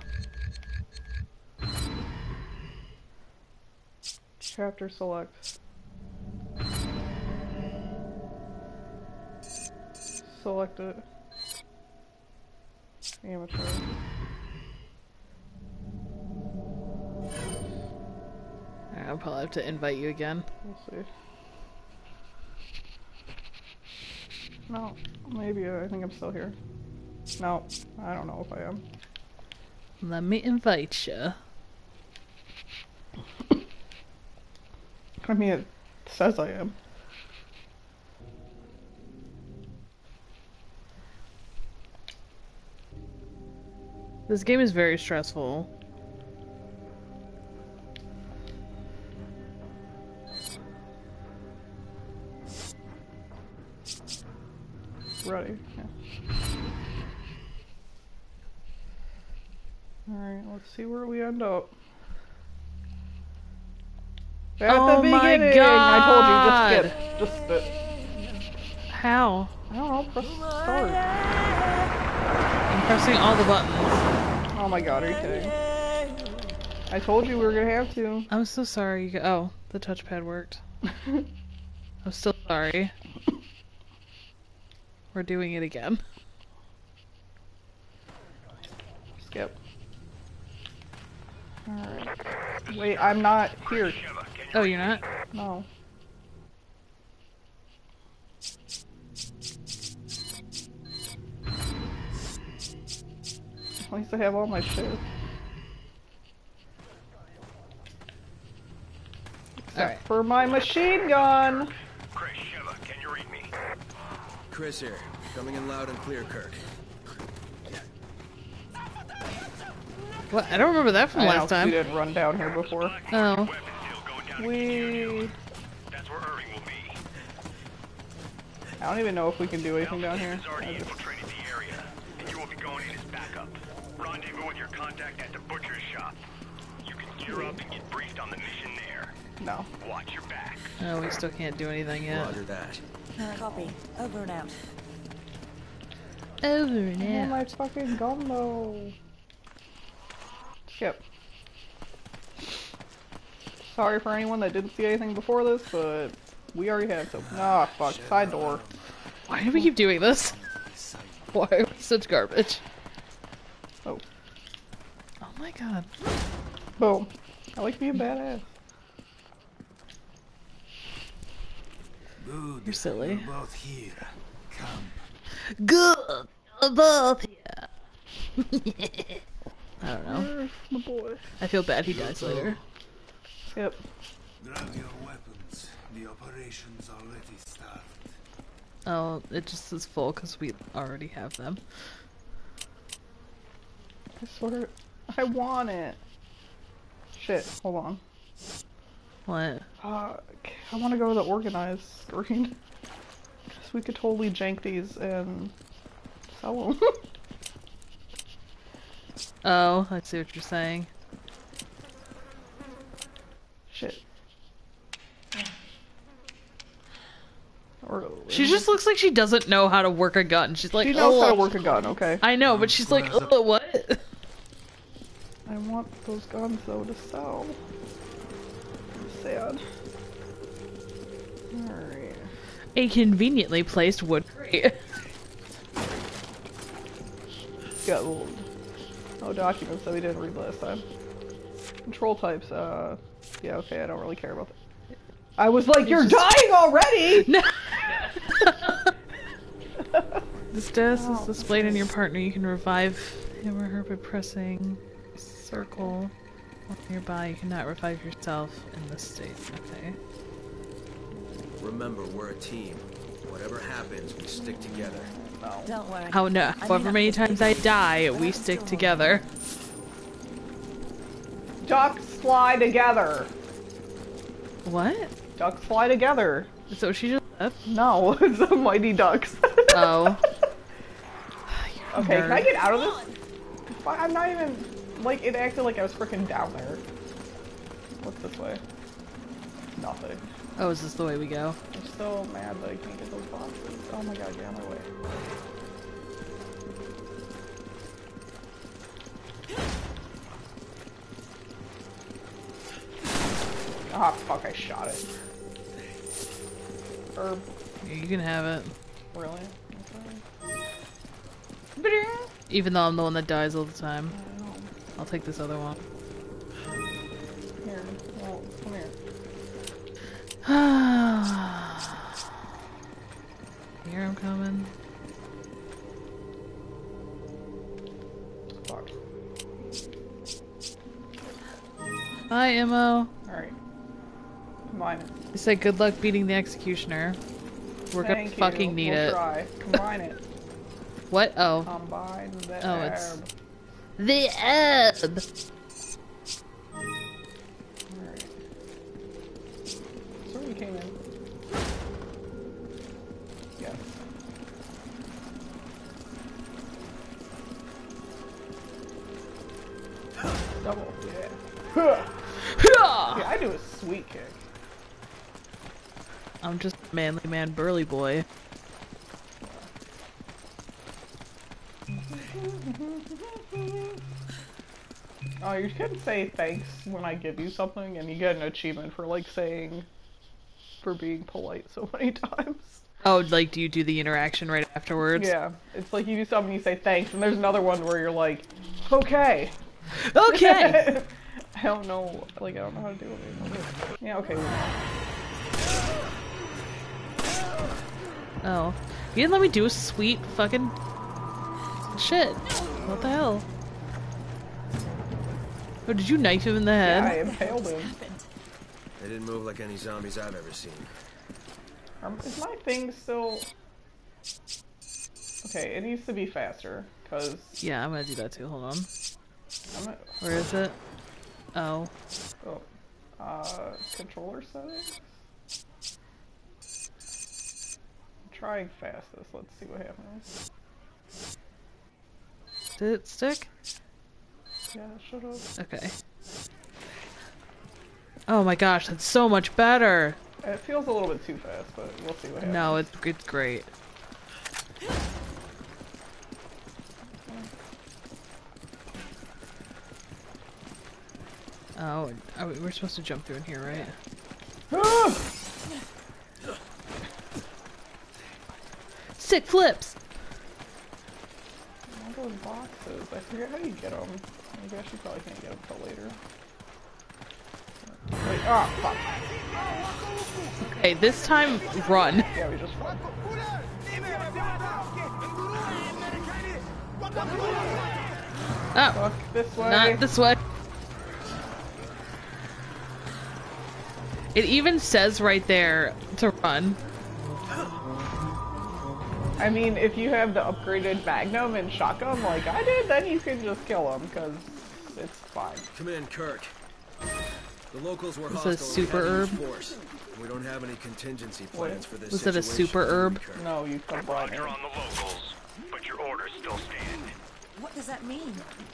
Chapter select. Select it. Amateur. I'll probably have to invite you again. We'll see. No, maybe uh, I think I'm still here. No, I don't know if I am. Let me invite you. <coughs> I mean, it says I am. This game is very stressful. Ready. Yeah. Alright, let's see where we end up. At Oh the my beginning! I told you, just skip. Just skip. How? I don't know, press start. I'm pressing all the buttons. Oh my god, are you kidding? I told you we were gonna have to. I'm so sorry. Oh, the touchpad worked. <laughs> I'm still sorry. We're doing it again. Skip. Alright. Wait, I'm not here. Oh, you're not? No. At least I have all my shit. Except Alright. for my machine gun! Chris, Sheva, can you read me? Chris here. Coming in loud and clear, Kirk. What? I don't remember that from I know, last 'cause time. You didn't run down here before. Oh. We. That's where Irving will be. I don't even know if we can do anything down here. Has already infiltrated the area, and you will be going in as backup. Rendezvous with your contact at the butcher's shop. You can gear up and get briefed on the mission there. No. Watch your back. No, we still can't do anything yet. Roger that. Uh, copy. Over and out. Over and Oh out. my fucking gun though. Skip. Sorry for anyone that didn't see anything before this, but we already have some. Ah, fuck. Side door. Why do we keep doing this? Why are we such garbage? Oh. Oh my god. Boom. I like being badass. Good. You're silly. You're both here. Come. Good. Both here. <laughs> I don't know. Where's my boy? I feel bad he dies later. Yep. Grab your weapons. The operation's already started. Oh, it just is full because we already have them. I swear. I want it. Shit. Hold on. What? Uh, I want to go to the organized screen. <laughs> Because we could totally jank these and sell them. <laughs> Oh, I see what you're saying. Shit. Or, She just looks like she doesn't know how to work a gun. She's like, she knows oh, how to work a gun, okay? I know, but she's like, oh, what? I want those guns though to sell. I'm Sad. Alright. A conveniently placed wood crate. <laughs> Got old. no documents that we didn't read last time. Control types, uh yeah, okay, I don't really care about that. I was like, You're dying already! <laughs> No. <laughs> the status is oh, displayed on your partner. You can revive him or her by pressing circle nearby. You cannot revive yourself in this state. Okay. Remember, we're a team. Whatever happens, we stick together. Don't worry. How no? However many times I die, we stick still together. Ducks fly together. What? Ducks fly together. So she just left? No, <laughs> it's the Mighty Ducks. Oh. <laughs> okay, can I get out of this? I'm not even like it acted like I was freaking down there. What's this way? Nothing. Oh, is this the way we go? I'm so mad that I can't get those boxes. Oh my god, get out of my way. Ah, fuck, I shot it. Herb, You can have it. really? Even though I'm the one that dies all the time. I'll take this other one. Here, well, come here. <sighs> Here I'm coming. Fuck. Bye, Immo. Alright. They said good luck beating the executioner. We're gonna Thank you. fucking need we'll it. Try. Combine it. <laughs> What? Oh. Combine the Oh, it's- The herb! Manly man burly boy. Oh, you can say thanks when I give you something, and you get an achievement for like saying, for being polite so <laughs> many times. Oh, like, do you do the interaction right afterwards? Yeah, it's like you do something, you say thanks, and there's another one where you're like, okay. Okay. <laughs> I don't know, like I don't know how to do it. Yeah, okay. Oh. You didn't let me do a sweet fucking shit. What the hell? Oh, did you knife him in the head? Yeah, I impaled him. They didn't move like any zombies I've ever seen. Um, is my thing still... Okay, it needs to be faster, because... Yeah, I'm gonna do that too. Hold on. I'm at... Where is it? Oh. Oh. Uh, controller settings? Trying fastest. Let's see what happens. Did it stick? Yeah, should have. Okay. Oh my gosh, that's so much better. It feels a little bit too fast, but we'll see what happens. No, it's it's great. Oh, we, oh, we're supposed to jump through in here, right? Ah! Sick flips. All those boxes. I forget how you get them. I guess you probably can't get them till later. Wait, ah, fuck. Okay, this time run. Yeah, we just run. Oh, Fuck this way. not this way. It even says right there to run. I mean, if you have the upgraded Magnum and shotgun like I did, then you can just kill them, because it's fine. Come in, Kirk. The locals were Was hostile. it a super and herb? force. We don't have any contingency plans for this Was it a super herb? Kirk. No, you combine it. Roger on the locals, but your orders still stand. What does that mean?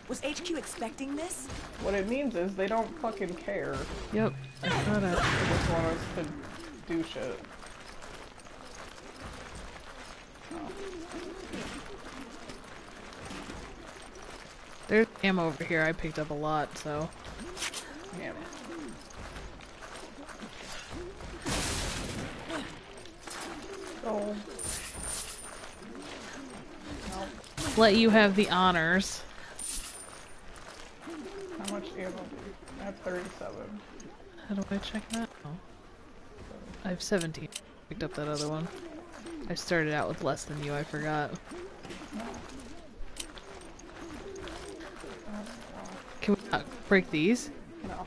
Was HQ expecting this? What it means is they don't fucking care. Yep. I thought They it. just want us to do shit. There's ammo over here. I picked up a lot, so. Damn. So. No. Let you have the honors. How much ammo? I have 37. How do I check that? Oh. I have 17. Picked up that other one. I started out with less than you, I forgot. Can we not break these? No.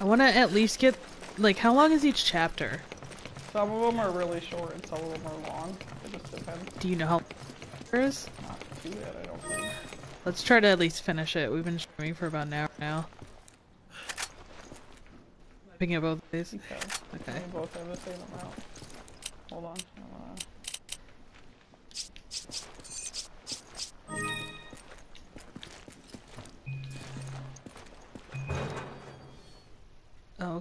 I want to at least get, like, how long is each chapter? Some of them are really short and some of them are long. It just depends. Do you know how there is? Not too bad, I don't think. Let's try to at least finish it. We've been streaming for about an hour now. Picking up both of these. Okay. Okay. We both have the same amount. Hold on.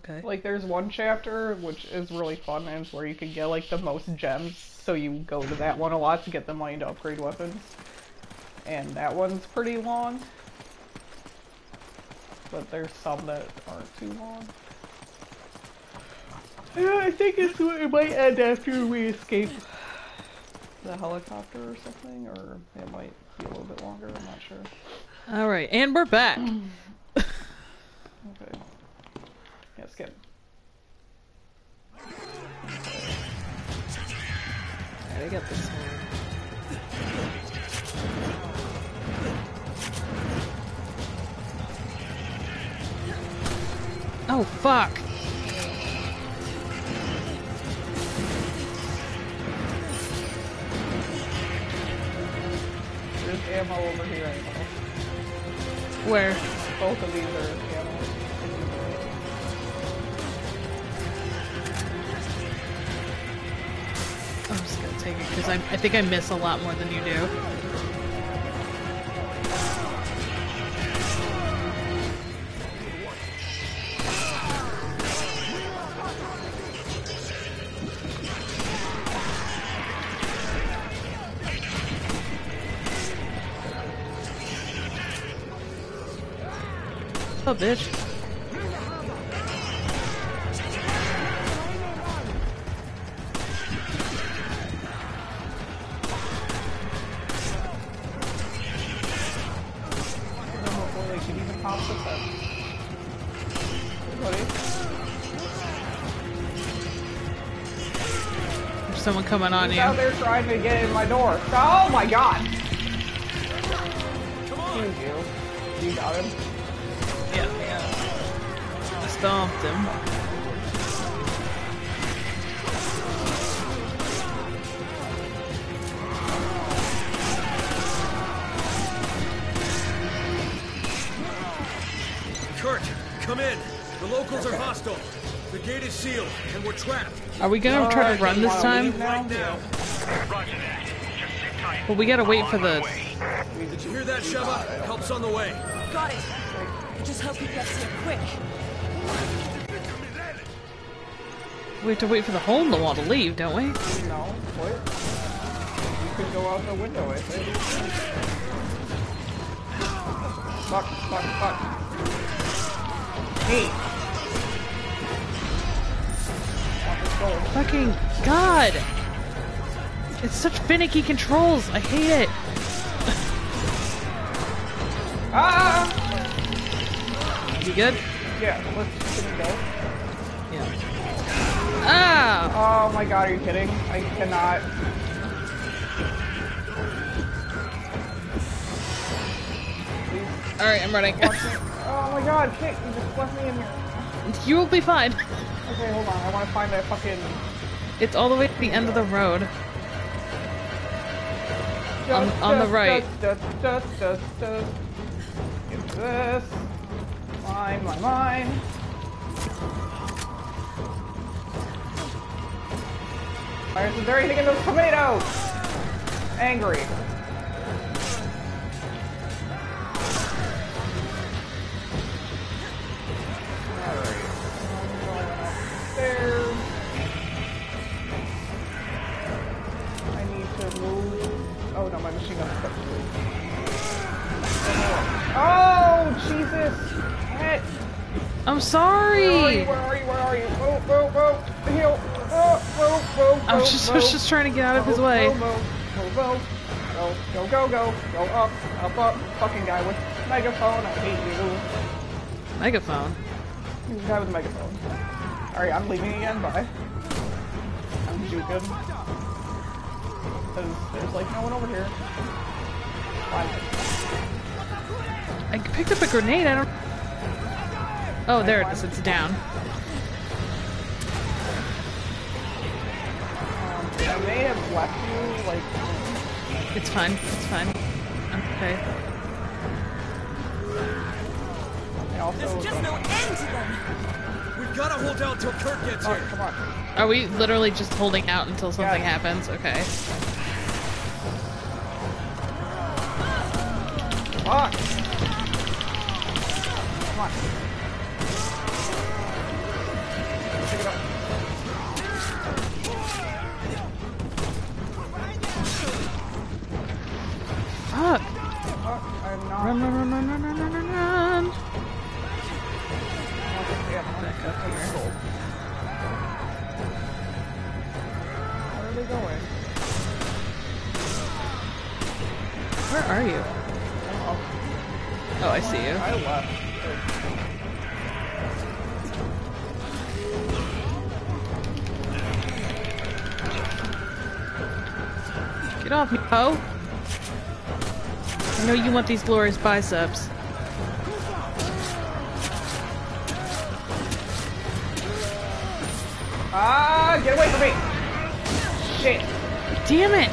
Okay. Like there's one chapter which is really fun and it's where you can get like the most gems, so you go to that one a lot to get the money to upgrade weapons. And that one's pretty long. But there's some that aren't too long. Yeah, I think it's it might end after we escape the helicopter or something, or it might be a little bit longer, I'm not sure. Alright, and we're back. <laughs> Okay. Skip. Alright, I got this one. Oh, fuck! There's ammo over here, ammo. Where? Both of these are take it, because I, I think I miss a lot more than you do. Oh, bitch. Coming on He's you. out there trying to get in my door. Oh my god! Thank you. You got him. Yeah, yeah. Stomped him. Kirk, come in. The locals are hostile. The gate is sealed, and we're trapped. Are we gonna try to run this time? Well, we gotta wait for the. Did you hear that, Sheva? Help's on the way. Got it. Just hope he gets here quick. We have to wait for the hole in the wall to leave, don't we? No, what? You could go out the window, I think. Fuck, fuck, fuck. Hey! Gold. Fucking God! It's such finicky controls. I hate it. Ah! You good? Yeah, let's can we go. Yeah. Ah! Oh my god, are you kidding? I cannot. All right, I'm running. Oh my god, Kate, you just left me in here. you will be fine. Okay, hold on, I want to find that fucking... It's all the way to the end of the road. On, on the right. Just, just, just, just, just. Into this. Mine, mine, mine. Why isn't there anything in those tomatoes? Angry. Upstairs. I need to move. Oh no, my machine gun is stuck. Oh, Jesus! Heck. I'm Where are sorry. you? Where are you? Where are you? Move, move, move! Heal! Oh, move, move, I was just, I was just trying to get out of his way. Move, move, move. Go, go, go, go. Go up, up, up. Fucking guy with megaphone. I hate you. Megaphone. Guy with a megaphone. Alright, I'm leaving again. Bye. I'm juking. Cause there's like no one over here. Finally. I picked up a grenade. I don't. Oh, there it is. It's down. Um, I may have left you, like, It's fine. It's fine. I'm okay. There's just no end to them. We've got to hold out till Kirk gets Oh, here. come on. Are we literally just holding out until something Yeah. happens? Okay. Fuck! Come on. Pick it up. Fuck. Fuck, I'm not... Run, run, run, run, run, run, run, run, up here. Where are they going? Where are you? Oh, I see you. I left. Get off me, Poe. I know you want these glorious biceps. Ah, get away from me! Shit! Damn it!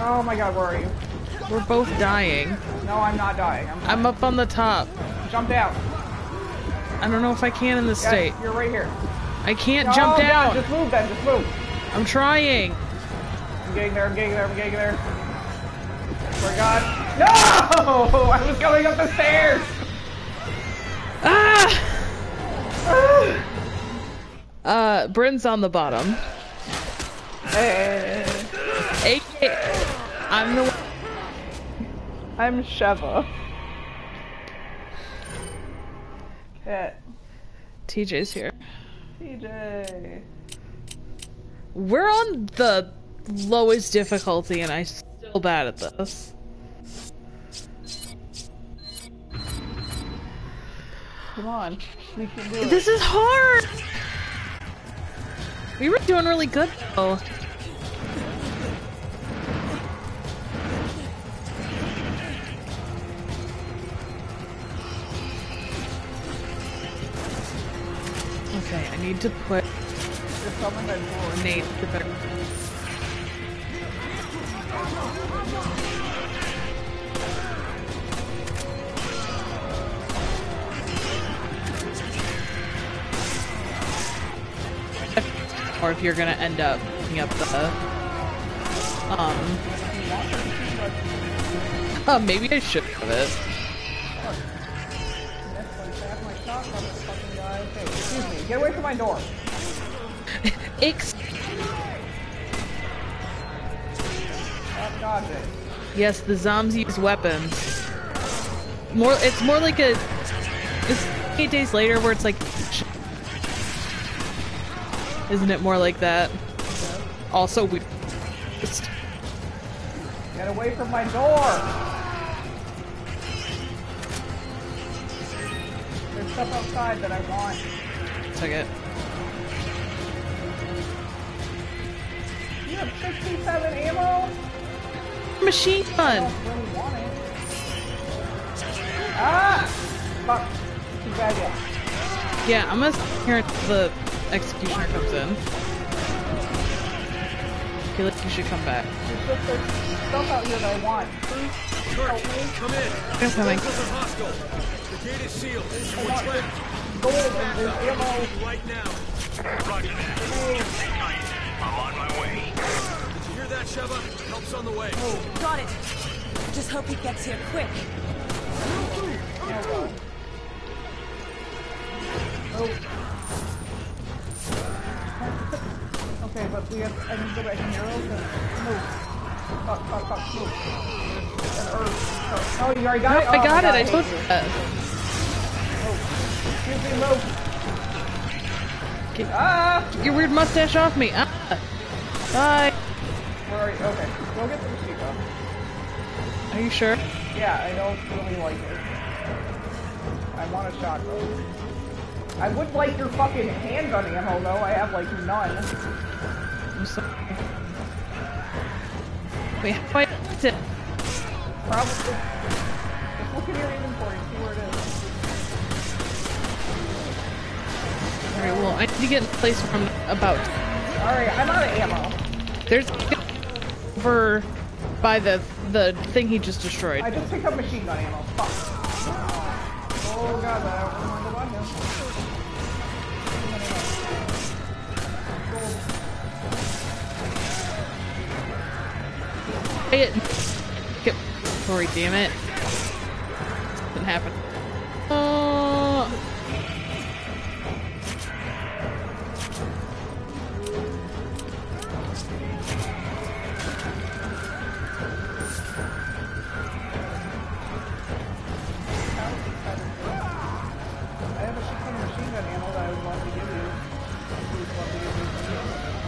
Oh my god, where are you? We're both dying. No, I'm not dying. I'm I'm up on the top. jump down. I don't know if I can in this Yes, state. you're right here. I can't No, jump God, down. Just move then, just move. I'm trying. I'm getting there, I'm getting there, I'm getting there. To God. No! <laughs> I was going up the stairs! Ah! Uh, Brynn's on the bottom. Hey. AK. I'm the. one. I'm Sheva. Yeah. TJ's here. TJ. We're on the lowest difficulty, and I'm still bad at this. Come on. We can do it. This is hard! We were doing really good, though. Okay, I need to put. Nate to better. Or if you're gonna end up picking up the um <laughs> uh, maybe I should have it. Excuse me. Get away from my door. <laughs> Ex- yes, the zombies use weapons. More, it's more like a. It's eight days later where it's like. Isn't it more like that? Also, we. Get away from my door. There's stuff outside that I want. Took it. You have 67 ammo? Machine gun. really. Ah! Fuck. Yeah. Yeah, I'm gonna until the executioner comes in. I feel like you should come back. There's just stuff out here that I want. Kirk, help me. come in. I'm coming. Locals. The gate is sealed. I We're want trapped. gold and there's ammo. Right now. Roger that. Sit tight. I'm on my way. Did you hear that, Sheva? Help's on the way. Oh, got it. Just hope he gets here quick. Oh. Okay, but we have. I need to go back in heroes and move. Fuck, fuck, fuck, move. And earth. Oh, oh, you already got it? I Oh got it. I told you that. Excuse me, move. Get Ah! your weird mustache off me. Ah. Bye. Where are you? Okay, go get the machine. Are you sure? Yeah, I don't really like it. I want a shotgun. I would like your fucking handgun ammo though. I have like none. I'm sorry. Wait, how do I get it? Probably. Just look in your inventory and see where it is. Alright, well, I need to get in place from about. Alright, I'm out of ammo. There's over by the the thing he just destroyed. I just picked up machine gun ammo. Fuck. Oh god, I don't to go by him. It. Get Tori, damn it. Didn't happen. Me.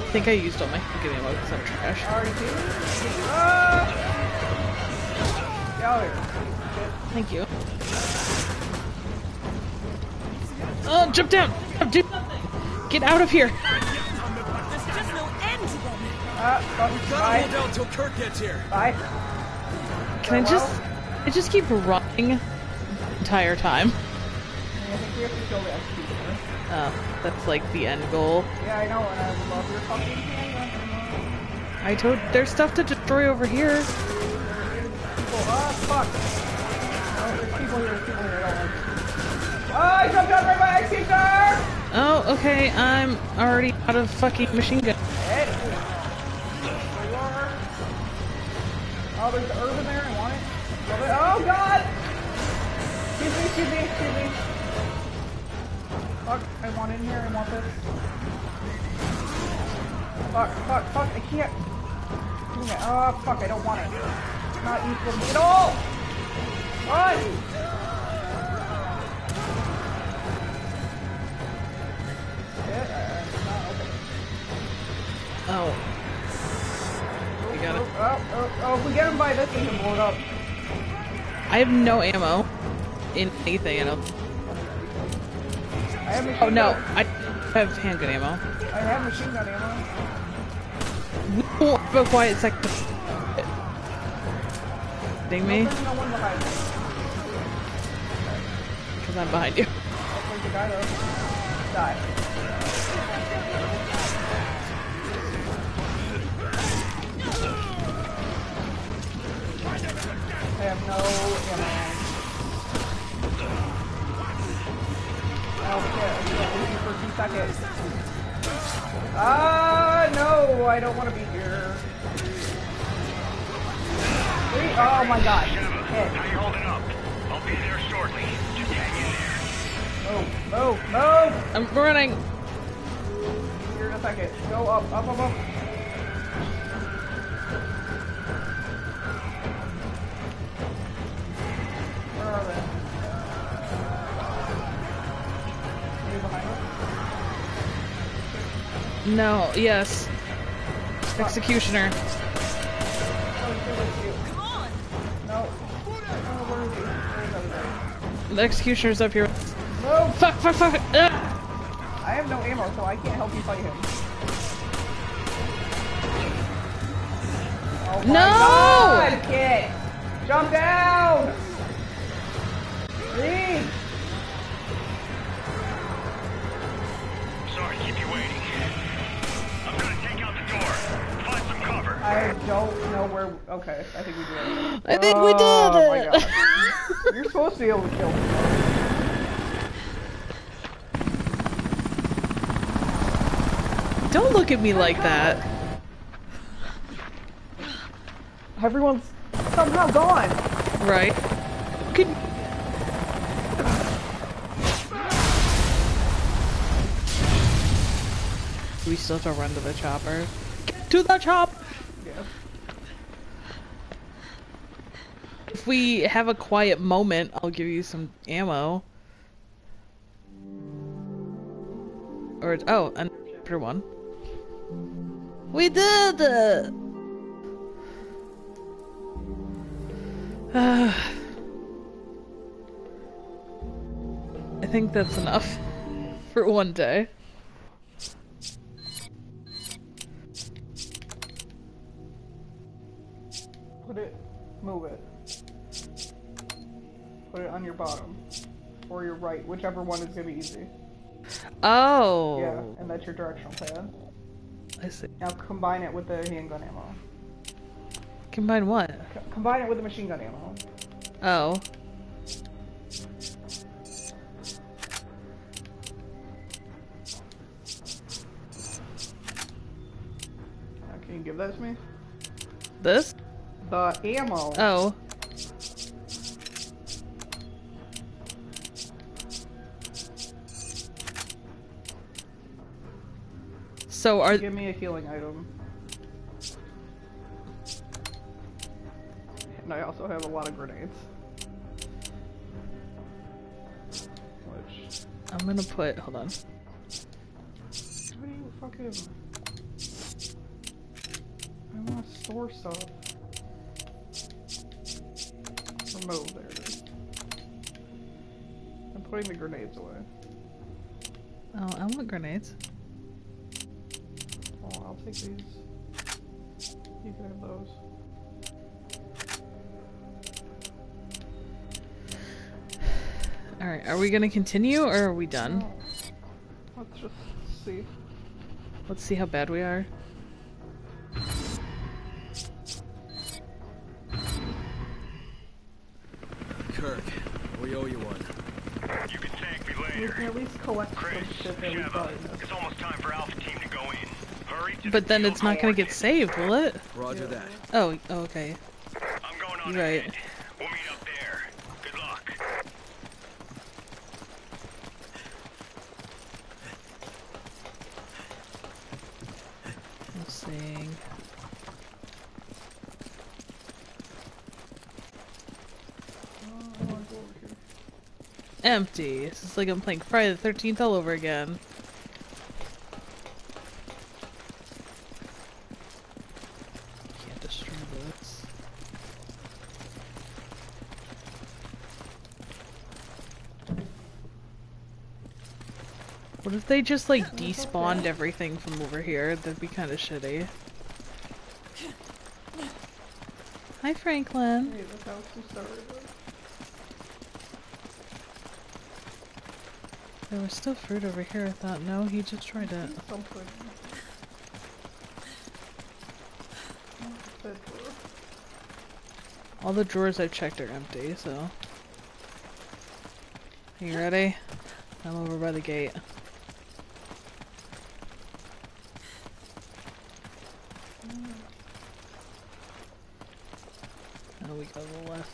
I think I used all my fucking ammo because I'm trash. I already did. Get out here. Thank you. Oh, jump down! Do something! Get out of here! There's just no end to them. Ah, fuck. Gotta hold down till Kirk gets here. Bye. Can I just... I just keep running the entire time. I think we have to kill the executioner. Uh, that's like the end goal. Yeah, I know, and I would love your fucking. I told... There's stuff to destroy over here. Oh, Oh! Oh, okay, I'm already out of fucking machine gun. Hey. Oh, there's the herb in there, I want. It. Oh, God! Excuse me, excuse me, excuse me. Fuck, I want in here, I want this. Fuck, fuck, fuck, I can't it. Oh, fuck, I don't want it. It's not useful to me at all! Run! Oh. oh we got it. Oh, oh, oh, if we get him by this, we can blow it up. I have no ammo in anything, I don't. I have oh no, gun. I have handgun ammo. I have machine gun ammo. Have a quiet second. Ding me? Because I'm behind you. Oh. I have no ammo. Oh shit, I can't leave for two seconds. Ah, no, I don't want to be here. Oh my god. Hit. How you holding up? I'll be there shortly. Just hang in there. Move, move, move! I'm running. Here in a second. Go up, up, up, up. Where are they? Are you behind us? No, yes. Executioner. The executioner's up here. Move! Oh, fuck, fuck, fuck. Ugh. I have no ammo, so I can't help you fight him. Oh No! god, kid! Jump down! Leave! Sorry, keep you waiting. I'm gonna take out the door. Find some cover. I don't know where. Okay, I think we did it. I think we did oh my god. You're supposed to be able to kill me. Don't look at me like that. Everyone's somehow gone. Right? Could... We still have to run to the chopper. Get to the chop! Yeah. If we have a quiet moment, I'll give you some ammo. Or, oh, another one. We did it! <sighs> I think that's enough <laughs> for one day. Put it. Move it. Put it on your bottom. Or your right, whichever one is gonna be easy. Oh. Yeah, and that's your directional pad. I see. Now combine it with the handgun ammo. Combine what? Combine it with the machine gun ammo. Oh. Now, can you give that to me? This? The ammo. Oh. So are Give me a healing item. And I also have a lot of grenades. Which. I'm gonna put hold on. How do you fucking. I want to store stuff. Remove, there it is. I'm putting the grenades away. Oh, I want grenades. I'll take these. You can have those. Alright, are we gonna continue or are we done? Let's just see. Let's see how bad we are. Kirk, we owe you one. You can thank me later. We later. can at least collect Chris, some shit that we Sheva, got in this. it's almost time for Alpha Team to go in. Hurry to But then it's not gonna get saved, will it? Roger that. Oh, oh, okay. I'm going on right. ahead. We'll meet up there. Good luck. Let's see. Oh, I wanna go over here. Empty. It's just like I'm playing Friday the 13th all over again. Can't destroy this. What if they just like despawned everything from over here? That'd be kind of shitty. Hi, Franklin. Hey, look how she started. There was still fruit over here. I thought. No, he just tried it. Something. Bed drawer. All the drawers I've checked are empty, so. Are you ready? I'm over by the gate. Oh, we go to the left.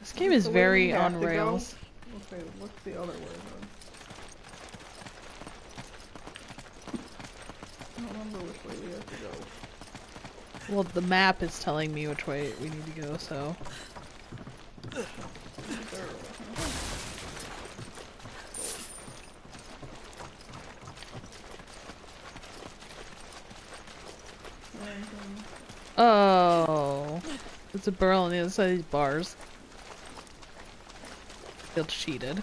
This game is we very on rails. Okay, what's the other? I don't remember which way we have to go. Well, the map is telling me which way we need to go, so. Oh. It's a barrel on the other side of these bars. Feel cheated.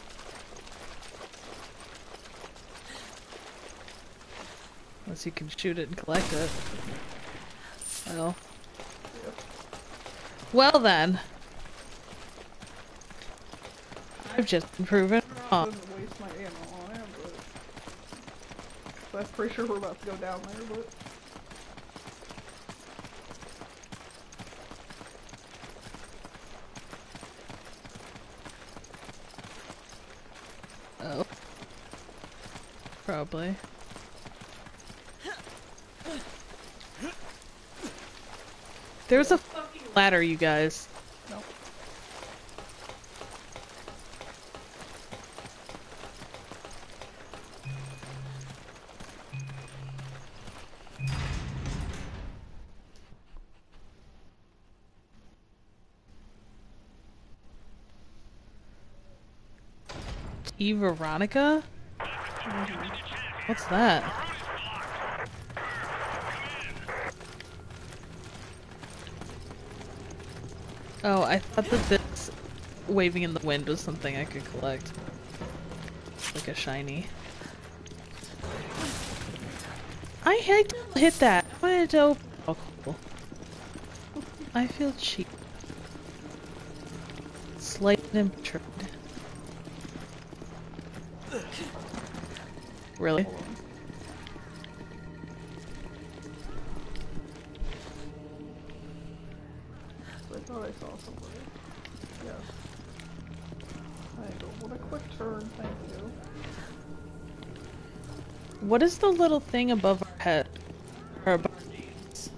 Unless you can shoot it and collect it. Well. Well then. I've just been proven wrong. I'm pretty sure we're about to go down there, but Probably. There's a fucking ladder, you guys. no. Veronica? What's that? Oh, I thought that this waving in the wind was something I could collect. Like a shiny. I hit, hit that. Wanted to open. Oh, cool. I feel cheap. Slight and. Really? I thought I saw somebody. Yes. You go. What a quick turn, thank you. What is the little thing above our head? Or above our knees?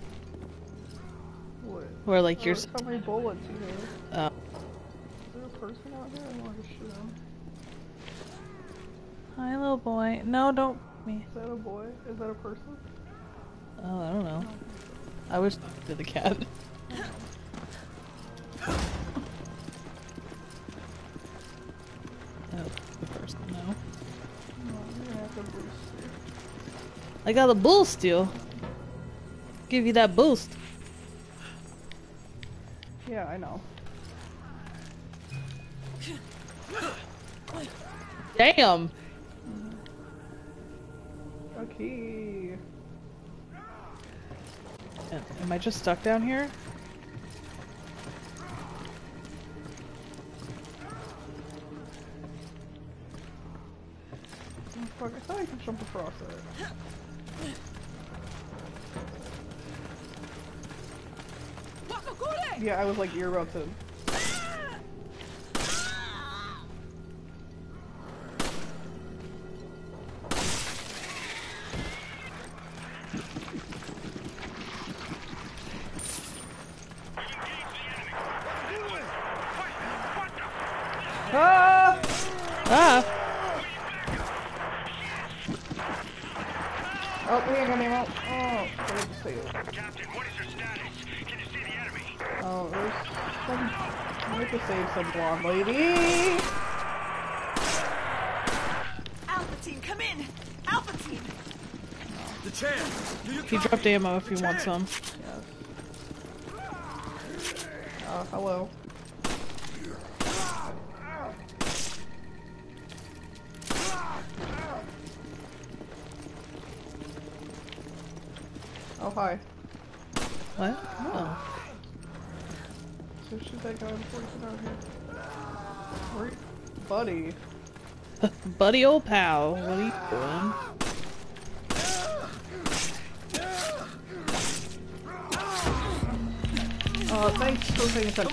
What? Where like Oh, you're. look how many bullets you have. Uh, Is there a person out here? I want to shoot him. Little boy. No, don't me. Is that a boy? Is that a person? Oh, I don't know. I wish to the cat. <laughs> Oh, the person. No. No, you're gonna have to boost it. I got a bull steal. Give you that boost. Yeah, I know. Damn. Okay. Am I just stuck down here? Oh, fuck, I thought I could jump across it. Yeah, I was like, you're about to. dropped ammo if you want some. Yeah. Uh, hello. Oh, hi. What? Oh. So should that go and out here? Where, buddy. <laughs> buddy old pal, what are you doing? sen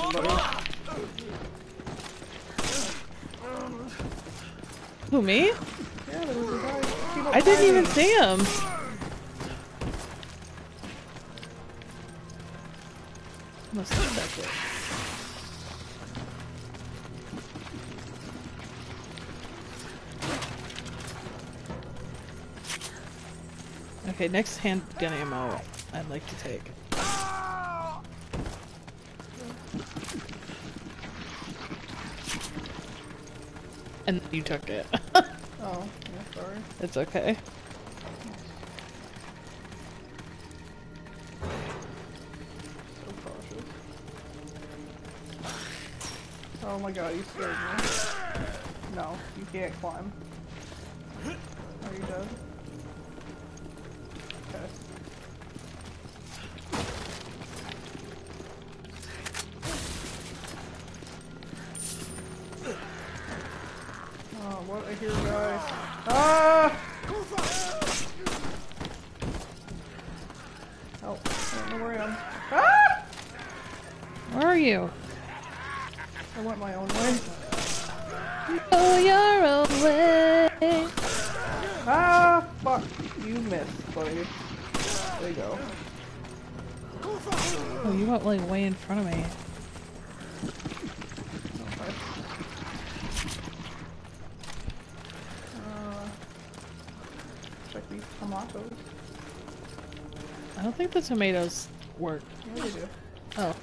Who, me? I didn't even see him. Must have it. Okay, next handgun ammo I'd like to take. And you took it. <laughs> Oh, yeah, sorry. it's okay. So cautious. Oh my god, you scared me. No, you can't climb. Are you dead? Okay. Oh, what I hear, guy. Ah! Oh, I don't know where I am. Ah! Where are you? I went my own way. Oh, your own way. Ah, fuck. You missed, buddy. There you go. Oh, you went like way in front of me. Okay. Uh, check these tomatoes. I don't think the tomatoes work. Yeah, they do. Oh.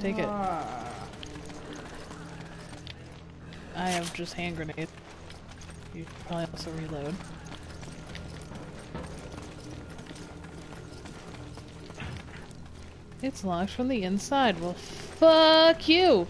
Take it. Ah. I have just hand grenades. You probably also reload. It's locked from the inside. Well, fuck you!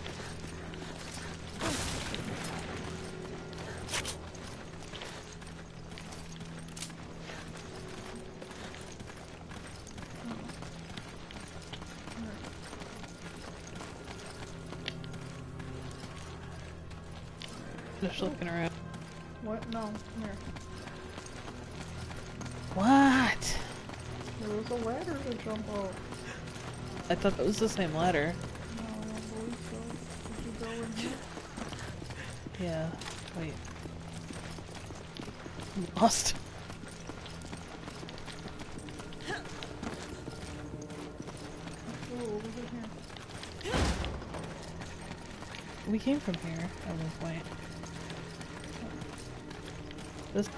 Thought that was the same ladder. No, I don't believe so. Did you go in here? Yeah. Wait. I'm Lost. We came from here at one point. This,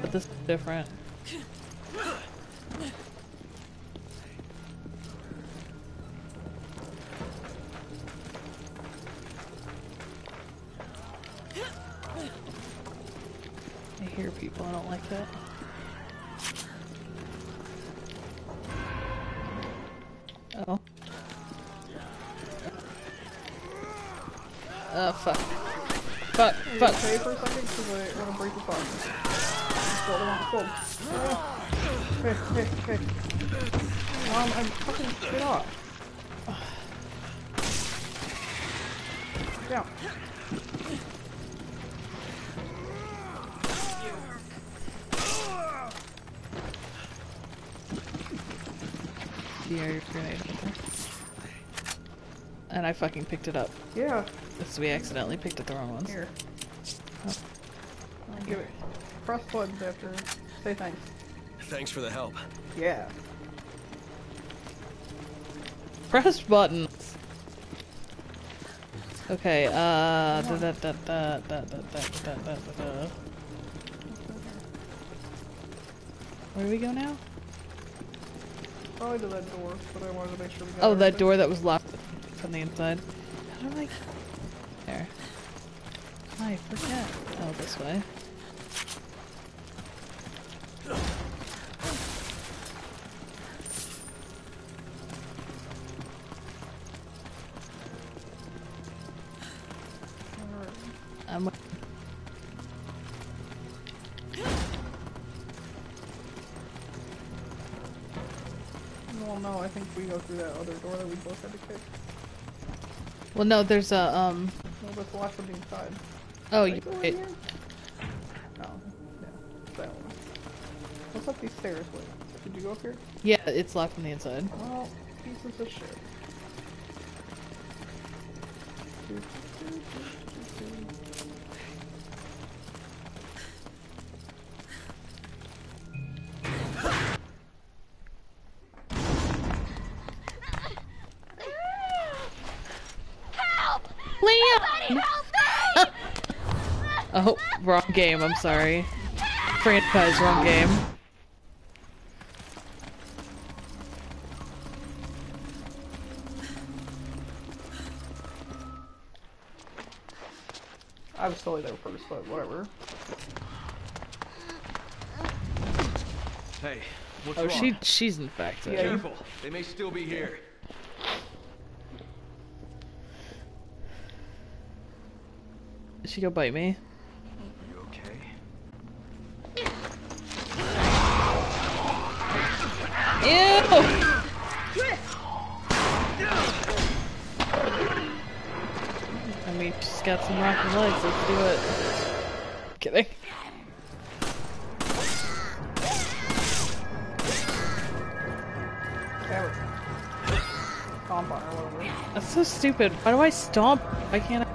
but this is different. Hey, hey. Mom, I'm fucking... Get off. Down. The air grenade. And I fucking picked it up. Yeah. So we accidentally picked up the wrong ones. Here. Oh. I'll give it. Press buttons after. Say thanks. Thanks for the help. Yeah. Press buttons. Okay, uh, da da da da da da da da da da da. Where do we go now? Probably to that door, but I wanted to make sure we got Oh, that everything. door that was locked from the inside. How do I? There. I forget. Oh, this way. Well, no, there's a um. No, that's locked from the inside. Oh, you. in It? No, no, that one. What's up these stairs? Wait, did you go up here? yeah, it's locked from the inside. Well, pieces of shit. Game. I'm sorry. Franchise, wrong game. I was totally there first, but whatever. Hey, what's Oh, wrong? she she's infected. Yeah, you- Careful, they may still be here. Did she go bite me? She's got some rocky legs. Let's do it. Kidding. Stomp on her, whatever. That's so stupid. Why do I stomp? Why can't I?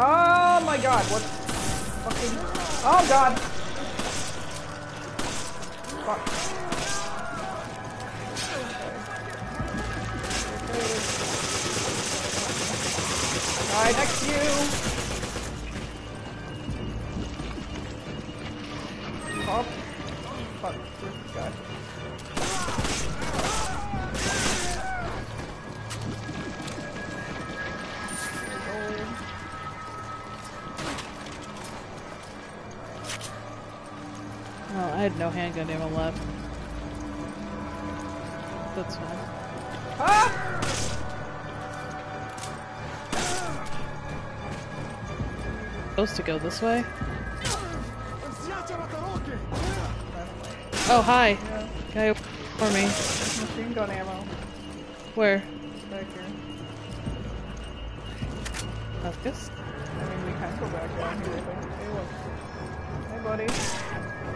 Oh my god, what fucking Oh god! Right next you! Oh. Fuck, guy? Oh, I had no handgun ammo left. That's fine. Supposed to go this way? Oh, hi. Guy for me. Machine gun ammo. Where? Back here. Huskus? I mean, we can go back down here. Hey, look. Hey, buddy.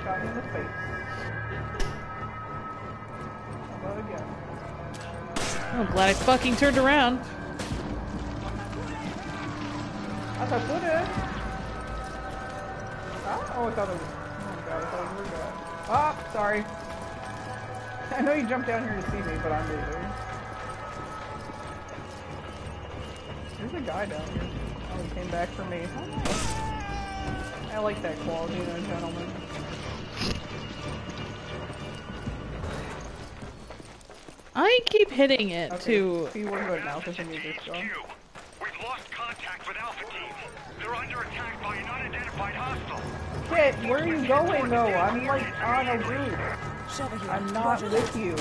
Shot me in the face. How about again? I'm glad I fucking turned around. Oh, I thought it was... Oh, God, I thought it was. Ah, sorry. <laughs> I know you jumped down here to see me, but I'm leaving. There's a guy down here. Oh, he came back for me. Oh. I like that quality in a gentleman. I keep hitting it Okay, too. see, now because we need this gun. HQ, we've lost contact with Alpha Team. They're under attack by an unidentified hostile. Where are you going though? I'm like on a here. I'm not with you.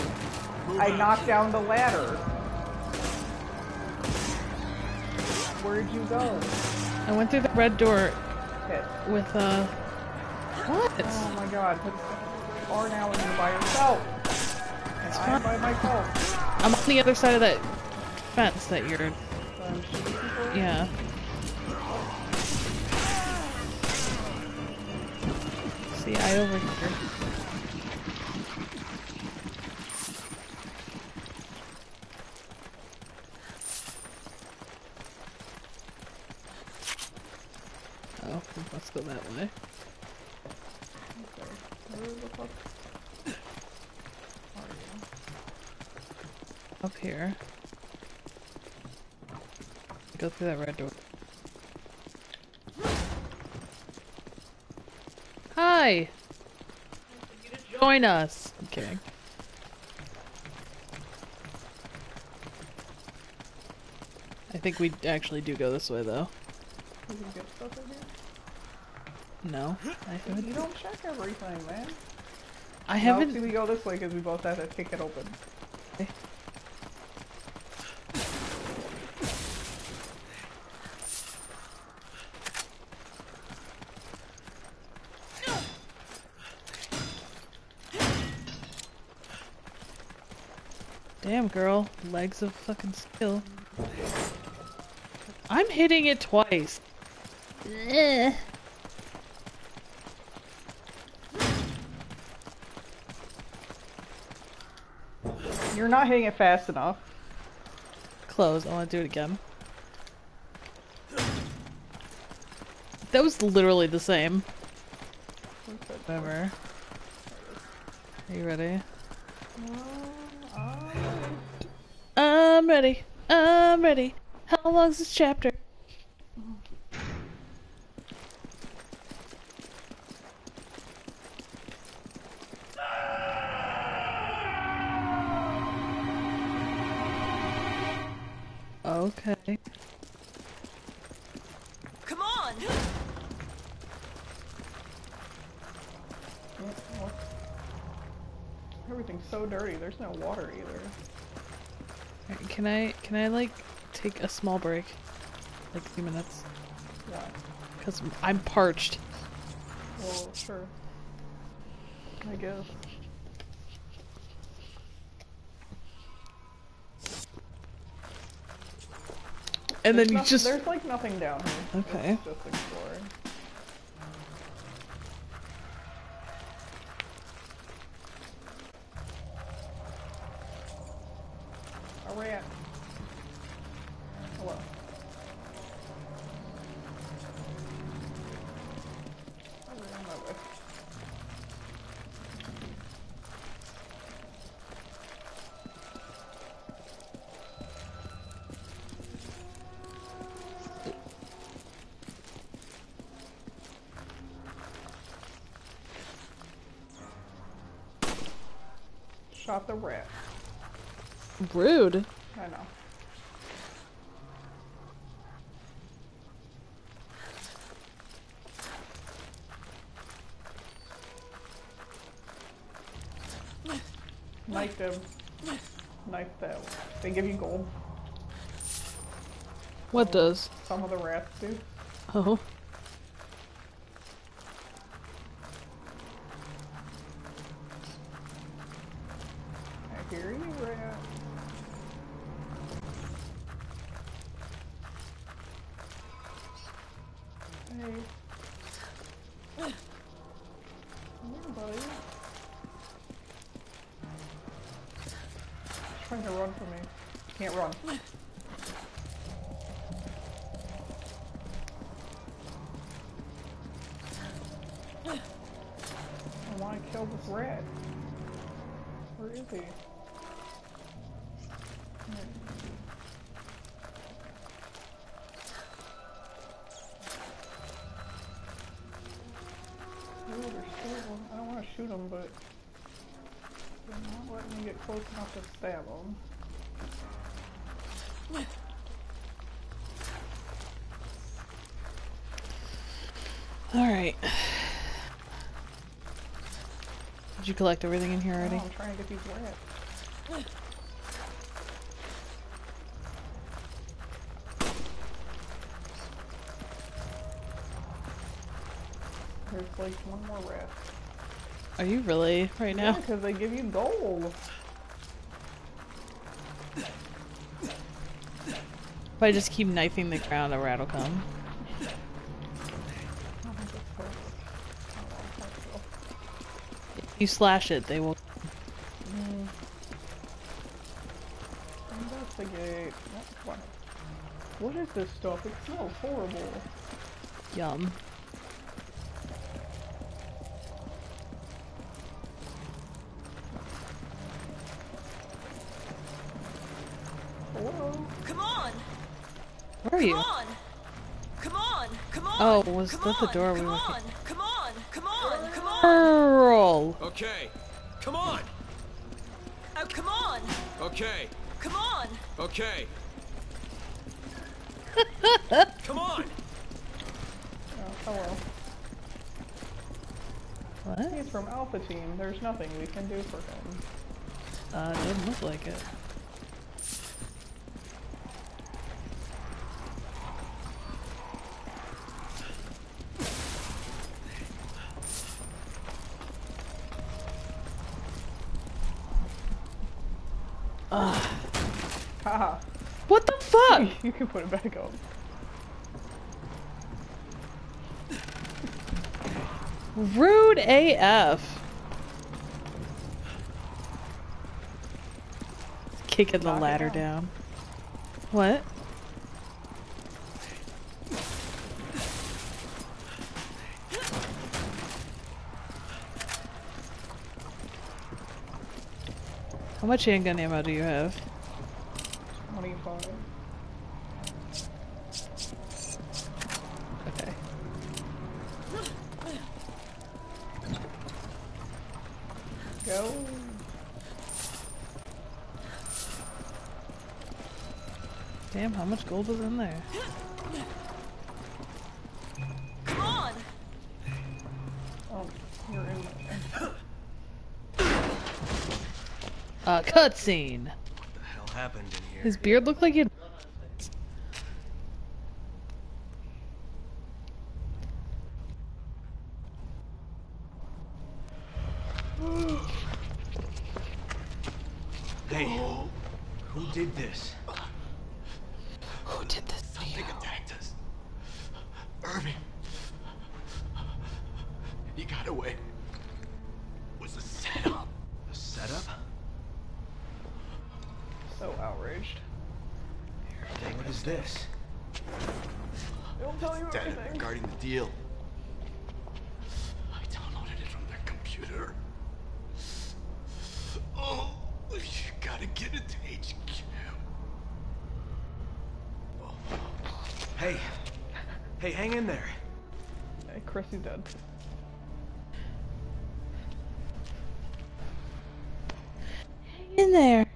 I knocked down the ladder. Where'd you go? I went through the red door Kit. with uh. What? Oh my god, but you are now and you're by yourself. And I'm by myself. I'm on the other side of that fence that you're. So I'm shooting people. Yeah. See, I over here. Oh, let's go that way. The? Up here. Go through that red door. Join us! I'm kidding. I think we actually do go this way though. You can get stuff in here? No. I You don't check everything, man. I haven't. see, we go this way because we both have to kick it open. Girl. Legs of fucking steel. I'm hitting it twice. Eh. You're not hitting it fast enough. Close. I want to do it again. That was literally the same. Whatever. Are you ready? I'm ready. I'm ready. How long's this chapter? Okay. Come on! Everything's so dirty. There's no water either. Can I can I like take a small break? Like a few minutes? Yeah. Because I'm parched. Well, sure. I guess. And then you no- just There's like nothing down here. Okay. It's just exploring. A rat. Hello. I ran on my way. Shot the rat. rude. I know. Knife them. Knife that. They give you gold. What does? Some of the rats do. Oh. I hear you, rat. Hey. Come here, buddy. He's trying to run from me. Can't run. I want to kill this. Where is he? Hmm. 'em. I don't want to shoot them, but they're not letting me get close enough to stab them. Alright. Did you collect everything in here already? I'm trying to get these rats. There's like one more rat. Are you really right now? because they give you gold. If I just keep knifing the ground, a rat will come. If you slash it, they will. Mm. Investigate. What, what? What is this stuff? It smells horrible. Yum. Hello? Come on! Where are you? On! Come on! Come on! Oh, was come that the on, door we come were- on! Come on! Come on! Come on! Pearl! Okay. Come on. Oh, come on! Okay. Come on! Okay. <laughs> Come on. Oh, hello. What? He's from Alpha Team. There's nothing we can do for him. Uh, doesn't look like it. Haha. What the fuck? You can put it back up. Rude AF. Kicking the ladder down. down. What? How much handgun ammo do you have? 25. Okay. Go. Damn, how much gold was in there? Come on! Oh, you're in there. Uh, cutscene. What the hell happened in here? His beard looked like he. Hey, who did this? Who did this? to you? Something attacked us. Irving. He got away. It was a setup. A setup? So outraged. What is this? They'll tell you Data everything. regarding the deal. I downloaded it from their computer. Oh, you gotta get it to HQ. Hey. Hey, hang in there. Hey, Chris, he's dead. In there.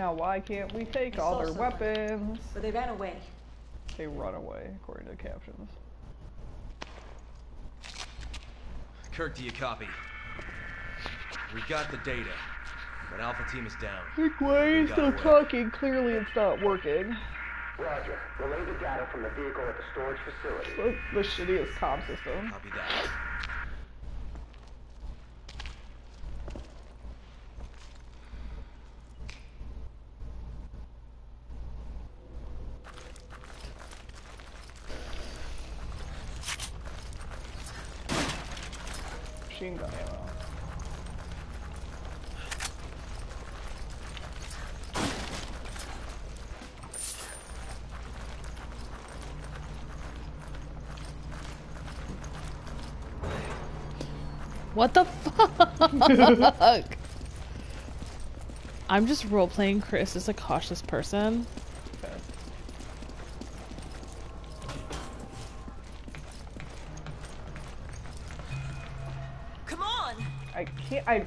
Now, why can't we take I all their something. weapons? But they ran away. They run away, according to the captions. Kirk, do you copy? We got the data, but Alpha Team is down. Like, why are you still talking? Clearly it's not working. Roger. Relay the data from the vehicle at the storage facility. The, the shittiest comm system. Copy that. Machine gun ammo. What the fuck? I'm just role playing Chris as a cautious person. Okay. Come on! I can't. I.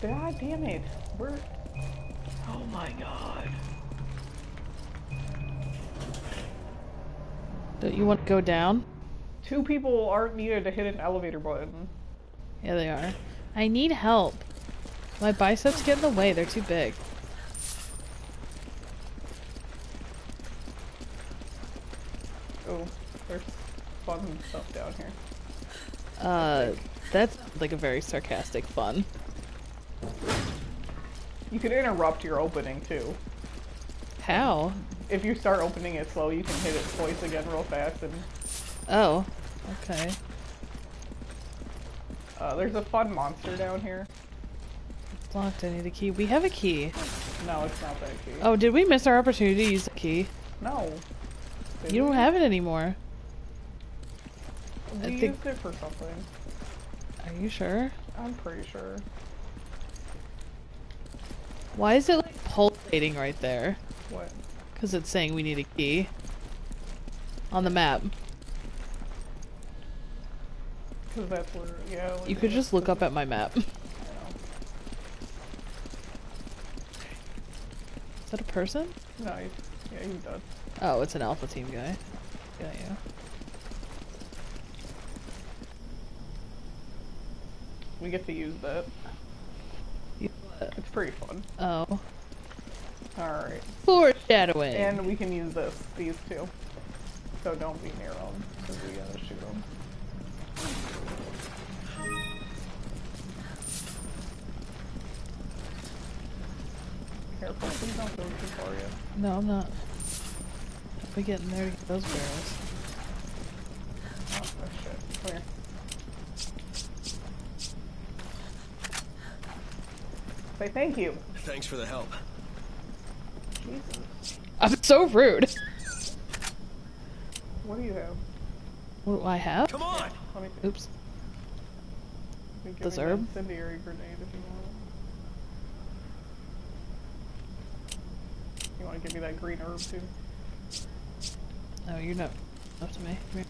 God damn it. Where. Oh my god. Don't you want to go down? Two people aren't needed to hit an elevator button. Yeah, they are. I need help. My biceps get in the way. They're too big. Oh, there's fun stuff down here. Uh, that's like a very sarcastic fun. You can interrupt your opening too. How? If you start opening it slow, you can hit it twice again real fast and Oh, okay. Uh, there's a fun monster down here. It's locked. I need a key. We have a key. No, it's not that key. Oh, did we miss our opportunity to use the key? No. Did You don't we? have it anymore. I We think- used it for something. Are you sure? I'm pretty sure. Why is it like pulsating right there? What? Because it's saying we need a key. On the map. Because that's where, yeah. You could just look up at my map. Is that a person? No, he's, yeah, he's dead. Oh, it's an alpha team guy. Got you. We get to use that. What? It's pretty fun. Oh. Alright. Foreshadowing. And we can use this, these two. So don't be near them, because we gotta shoot them. Careful, please don't go too far yet. No, I'm not. We getting there to get those barrels. Oh, oh shit. Come here. Say thank you. Thanks for the help. Jesus. I'm so rude. What do you have? What do I have? Come on! Let me. Oops. You give This me the herb? Incendiary grenade if you want. You want to give me that green herb too? No, you're not up to me. Come here.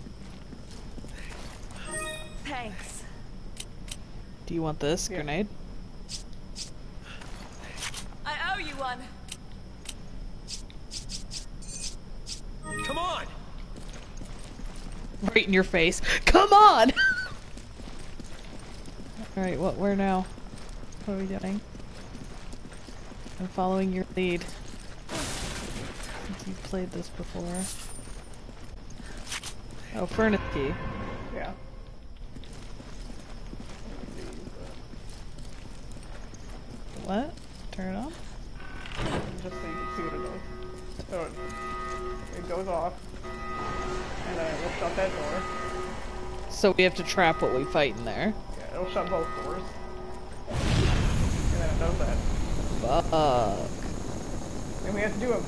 Thanks. Do you want this Yeah. grenade? I owe you one. Come on! Right in your face. Come on! <laughs> Alright, what, where now? What are we doing? I'm following your lead. Played this before. Oh, furnace key. Yeah. What? Turn it on? Just so you can see what it does. So it, it goes off, and then it will shut that door. So we have to trap what we fight in there. Yeah, it'll shut both doors. And then it does that. Fuck. And we have to do it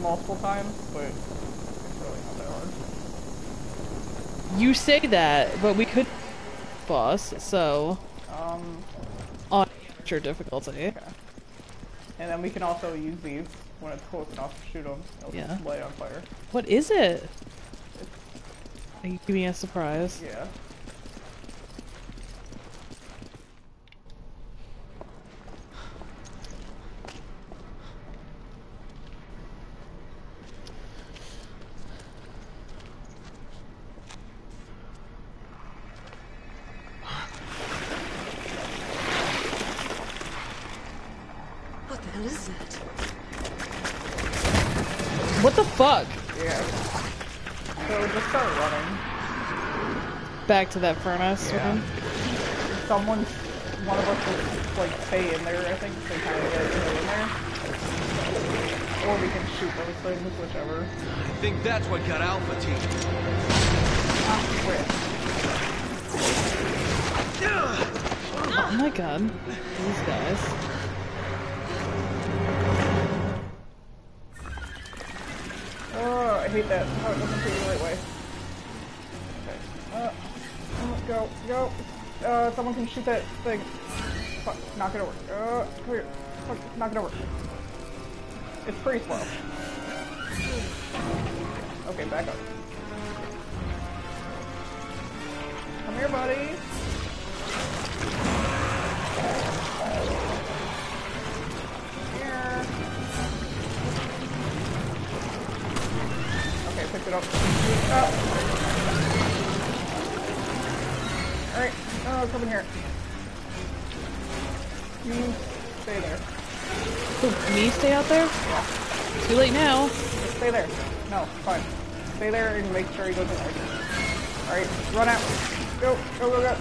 multiple times, but it's really not that hard. You say that, but we could boss, so Um, on your difficulty. and then we can also use these when it's close enough to shoot them. It'll Yeah. just light on fire. What is it? Are you giving me a surprise? Yeah. What the hell is that? What the fuck? Yeah. So just start running. Back to that furnace Yeah. room? Someone, one of us will like stay in there, I think, so kind of get in there. Or we can shoot those things, whichever. I think that's what got Alpha Team. Oh my god. These guys. Oh, I hate that. How it doesn't take the right way. Go. Uh, someone can shoot that thing. Fuck, knock it over. Uh, come here. Fuck, knock it over. It's pretty slow. Okay, back up. Come here, buddy. Alright, oh, come here. You stay there. Who, me stay out there? Yeah. Too late now. Stay there. No, fine. Stay there and make sure he goes in there. Alright, run out. Go, go, go, go.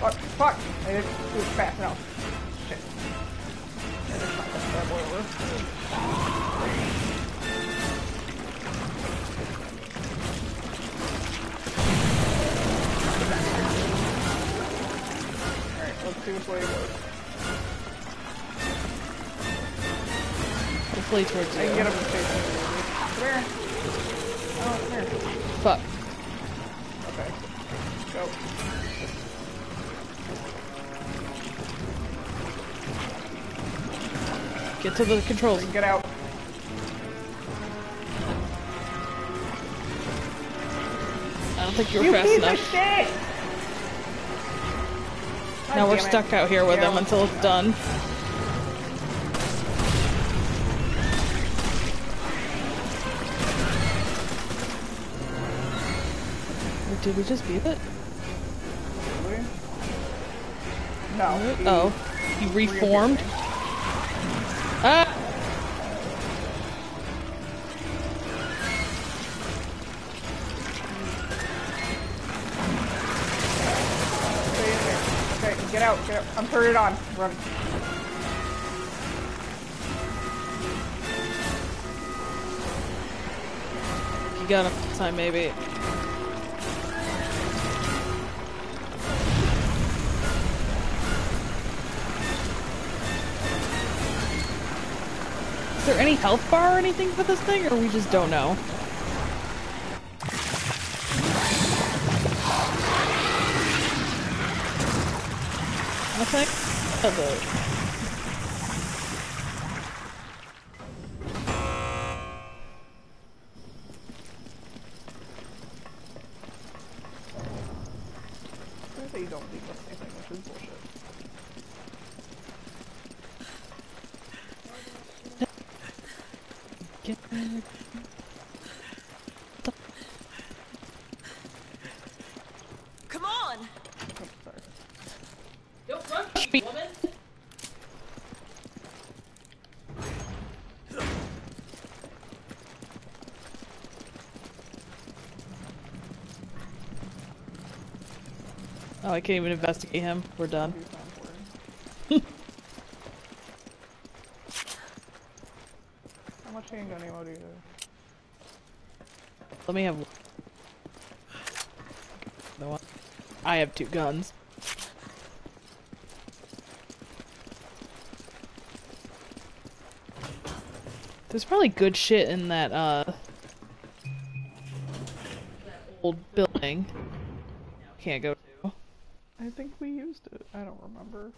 Fuck, fuck. I didn't do it fast enough. Shit. Let's see which way it goes. Hopefully towards I you. can get him to chase me. Come here. Oh, come here. Fuck. Okay. Go. Get to the controls. Get out. I don't think you were You fast enough. Now we're stuck out here with them until it's done. Did we just beat it? No. Oh, you reformed? I'm turning it on. Run. You got enough time, maybe. Is there any health bar or anything for this thing, or we just don't know? Think of it. I say you don't leave us anything, which is bullshit. Come on! Oops, sorry. Don't rush me, woman! Oh, I can't even investigate him. We're done. Do time for it. How much handgun ammo do you have? Let me have. No, one. I have two guns. There's probably good shit in that uh old building. Can't go think we used it. I don't remember.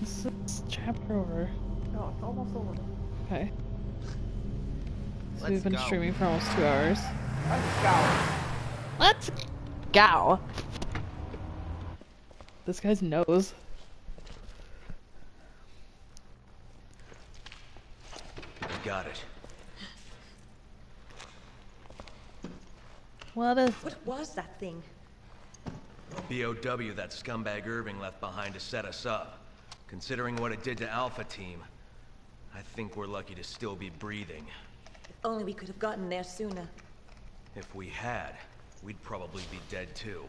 This chapter over. No, it's almost over. Okay. So Let's we've been go. streaming for almost two hours. Let's go. Let's go. This guy's nose. I Got it. What is What was that thing? BOW that scumbag Irving left behind to set us up. Considering what it did to Alpha Team, I think we're lucky to still be breathing. If only we could have gotten there sooner. If we had, we'd probably be dead too.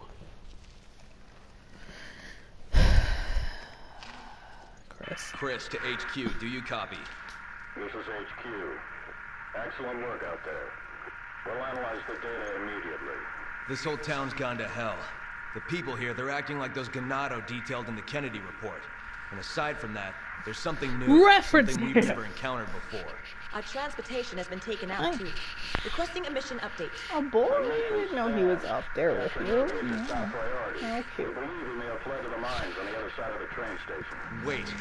Chris? Chris to HQ, do you copy? This is HQ. Excellent work out there. We'll analyze the data immediately. This whole town's gone to hell. The people here, they're acting like those Ganado detailed in the Kennedy report. And aside from that, there's something new. Reference Something we've never encountered before. Our transportation has been taken out too. Requesting a mission update. Oh boy, I didn't know he was up there with you. It's mm-hmm. top priority. We cute. believe he may have fled to the mines on the other side of the train station. Wait,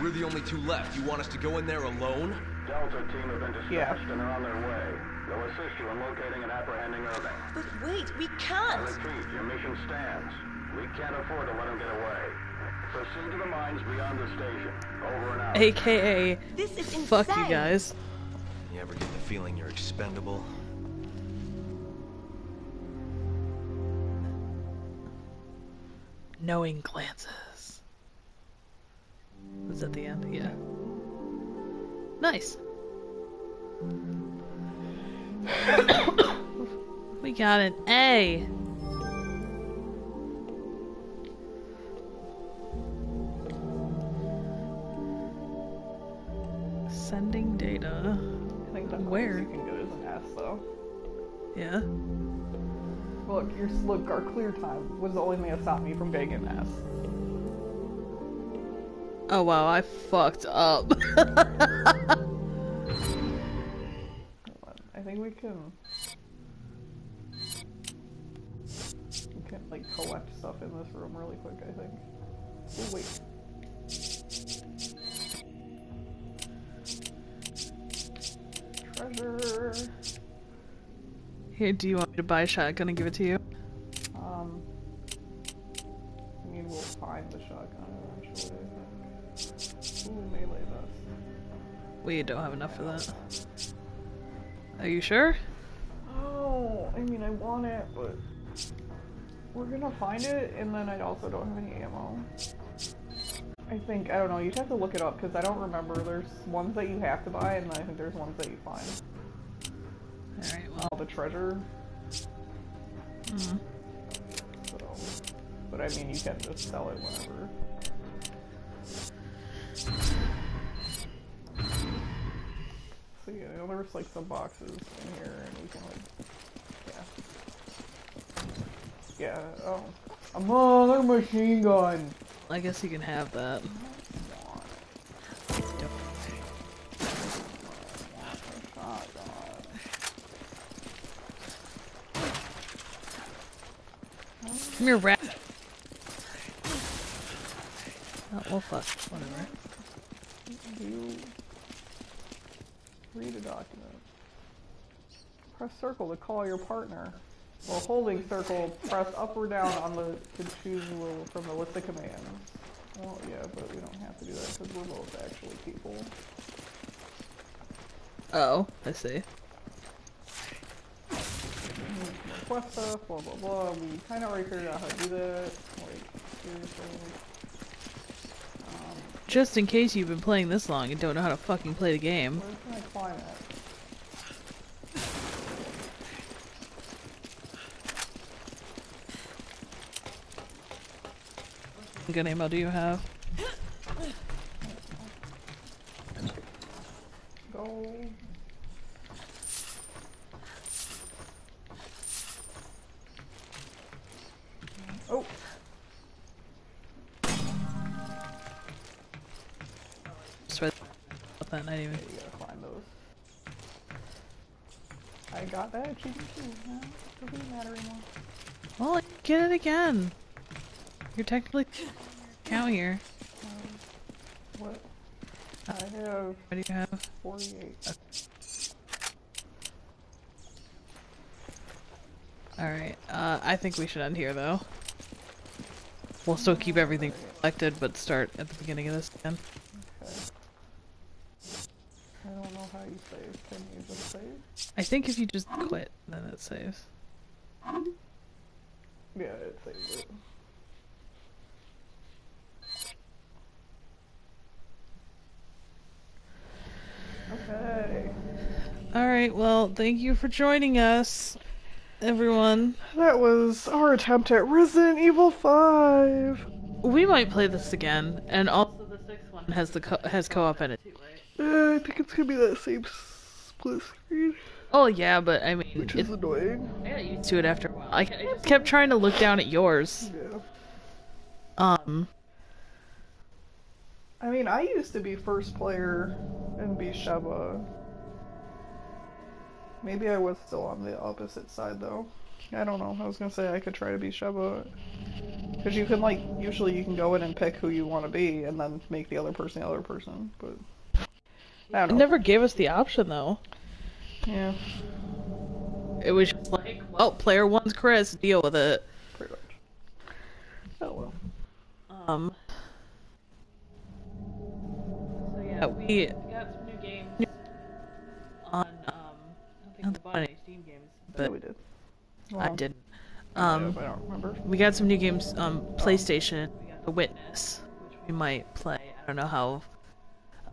we're the only two left. You want us to go in there alone? Delta team have been dispatched Yeah. and are on their way. They'll assist you in locating and apprehending Irving. But wait, we can't! repeat, your mission stands. We can't afford to let him get away. Proceed to the mines beyond the station. Over and out. AKA, This is insane! fuck you guys. You ever get the feeling you're expendable? Knowing glances. Was that the end? Yeah. Nice. <coughs> we got an A. Sending data. I think that's Where? you can get as an S though. Yeah. Look, your look, our clear time was the only thing that stopped me from getting an S. Oh wow, I fucked up. <laughs> I think we can. We can like collect stuff in this room really quick. I think. Oh wait. Treasure. Here, do you want me to buy a shotgun and give it to you? Um. I mean, we'll find the shotgun eventually. Ooh, melee vest. We don't have enough for that. Are you sure? Oh, I mean, I want it, but we're gonna find it, and then I also don't have any ammo. I think I don't know. You'd have to look it up because I don't remember. There's ones that you have to buy, and I think there's ones that you find. Alright, well. all the treasure. Mm. So, but I mean, you can just sell it whenever. So yeah, you know, there's like some boxes in here, and we can like, yeah, yeah. Oh, another machine gun. I guess you can have that. Come here, rat. Oh, well, fuck. Whatever. You read a document. Press circle to call your partner. While holding circle, press up or down on the to choose from the list of commands. Well, yeah, but we don't have to do that because we're both actually people. Oh, I see. Request stuff, blah blah blah. We kind of already figured out how to do that. Like, seriously. Um, Just in case you've been playing this long and don't know how to fucking play the game. where can I climb at? What good ammo do you have? Go. Oh. Read that night even. You gotta climb those. I got that achievement too. No, doesn't matter anymore. Well, get it again. You're technically count here. What? I have. What do you have? 48. Alright, uh, I think we should end here though. We'll still keep everything collected, but start at the beginning of this again. Okay. I don't know how you save. Can you just save? I think if you just quit, then it saves. Yeah, it saves it. Okay. Alright, well, thank you for joining us, everyone. That was our attempt at Resident Evil 5. We might play this again, and also the sixth one has the co- has co-op in it. Uh, I think it's gonna be that same split screen, Oh yeah, but I mean, which is annoying. I got used to it after a while. I, I kept trying to look down at yours. Yeah. Um, I mean, I used to be first player and be Sheva. Maybe I was still on the opposite side though. I don't know. I was gonna say I could try to be Sheva. Because you can, like, usually you can go in and pick who you want to be and then make the other person the other person. But. I it don't know. never gave us the option though. Yeah, It was just like, well, player one's Chris, deal with it. pretty much. Oh well. Um. Yeah, we got some new games on. Um, I don't think we bought any Steam games, Yeah, but we did. I didn't. Um, I don't remember. we got some new games on PlayStation. We got The Witness, which we might play. I don't know how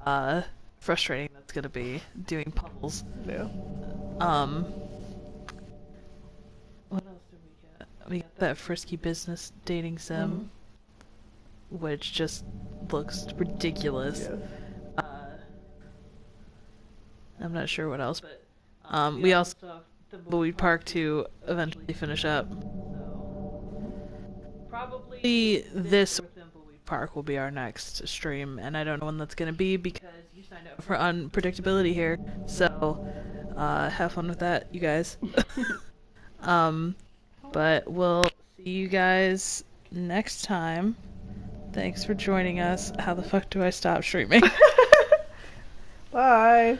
uh, frustrating that's gonna be doing puzzles. Yeah. Um. What else did we get? We got that frisky business dating sim, which just looks ridiculous. Yeah. I'm not sure what else, but um, we also have the Buoy Park to eventually finish up. Probably this Park will be our next stream, and I don't know when that's gonna be because you signed up for unpredictability here. So, uh, have fun with that, you guys. <laughs> um, but we'll see you guys next time. Thanks for joining us. How the fuck do I stop streaming? <laughs> Bye.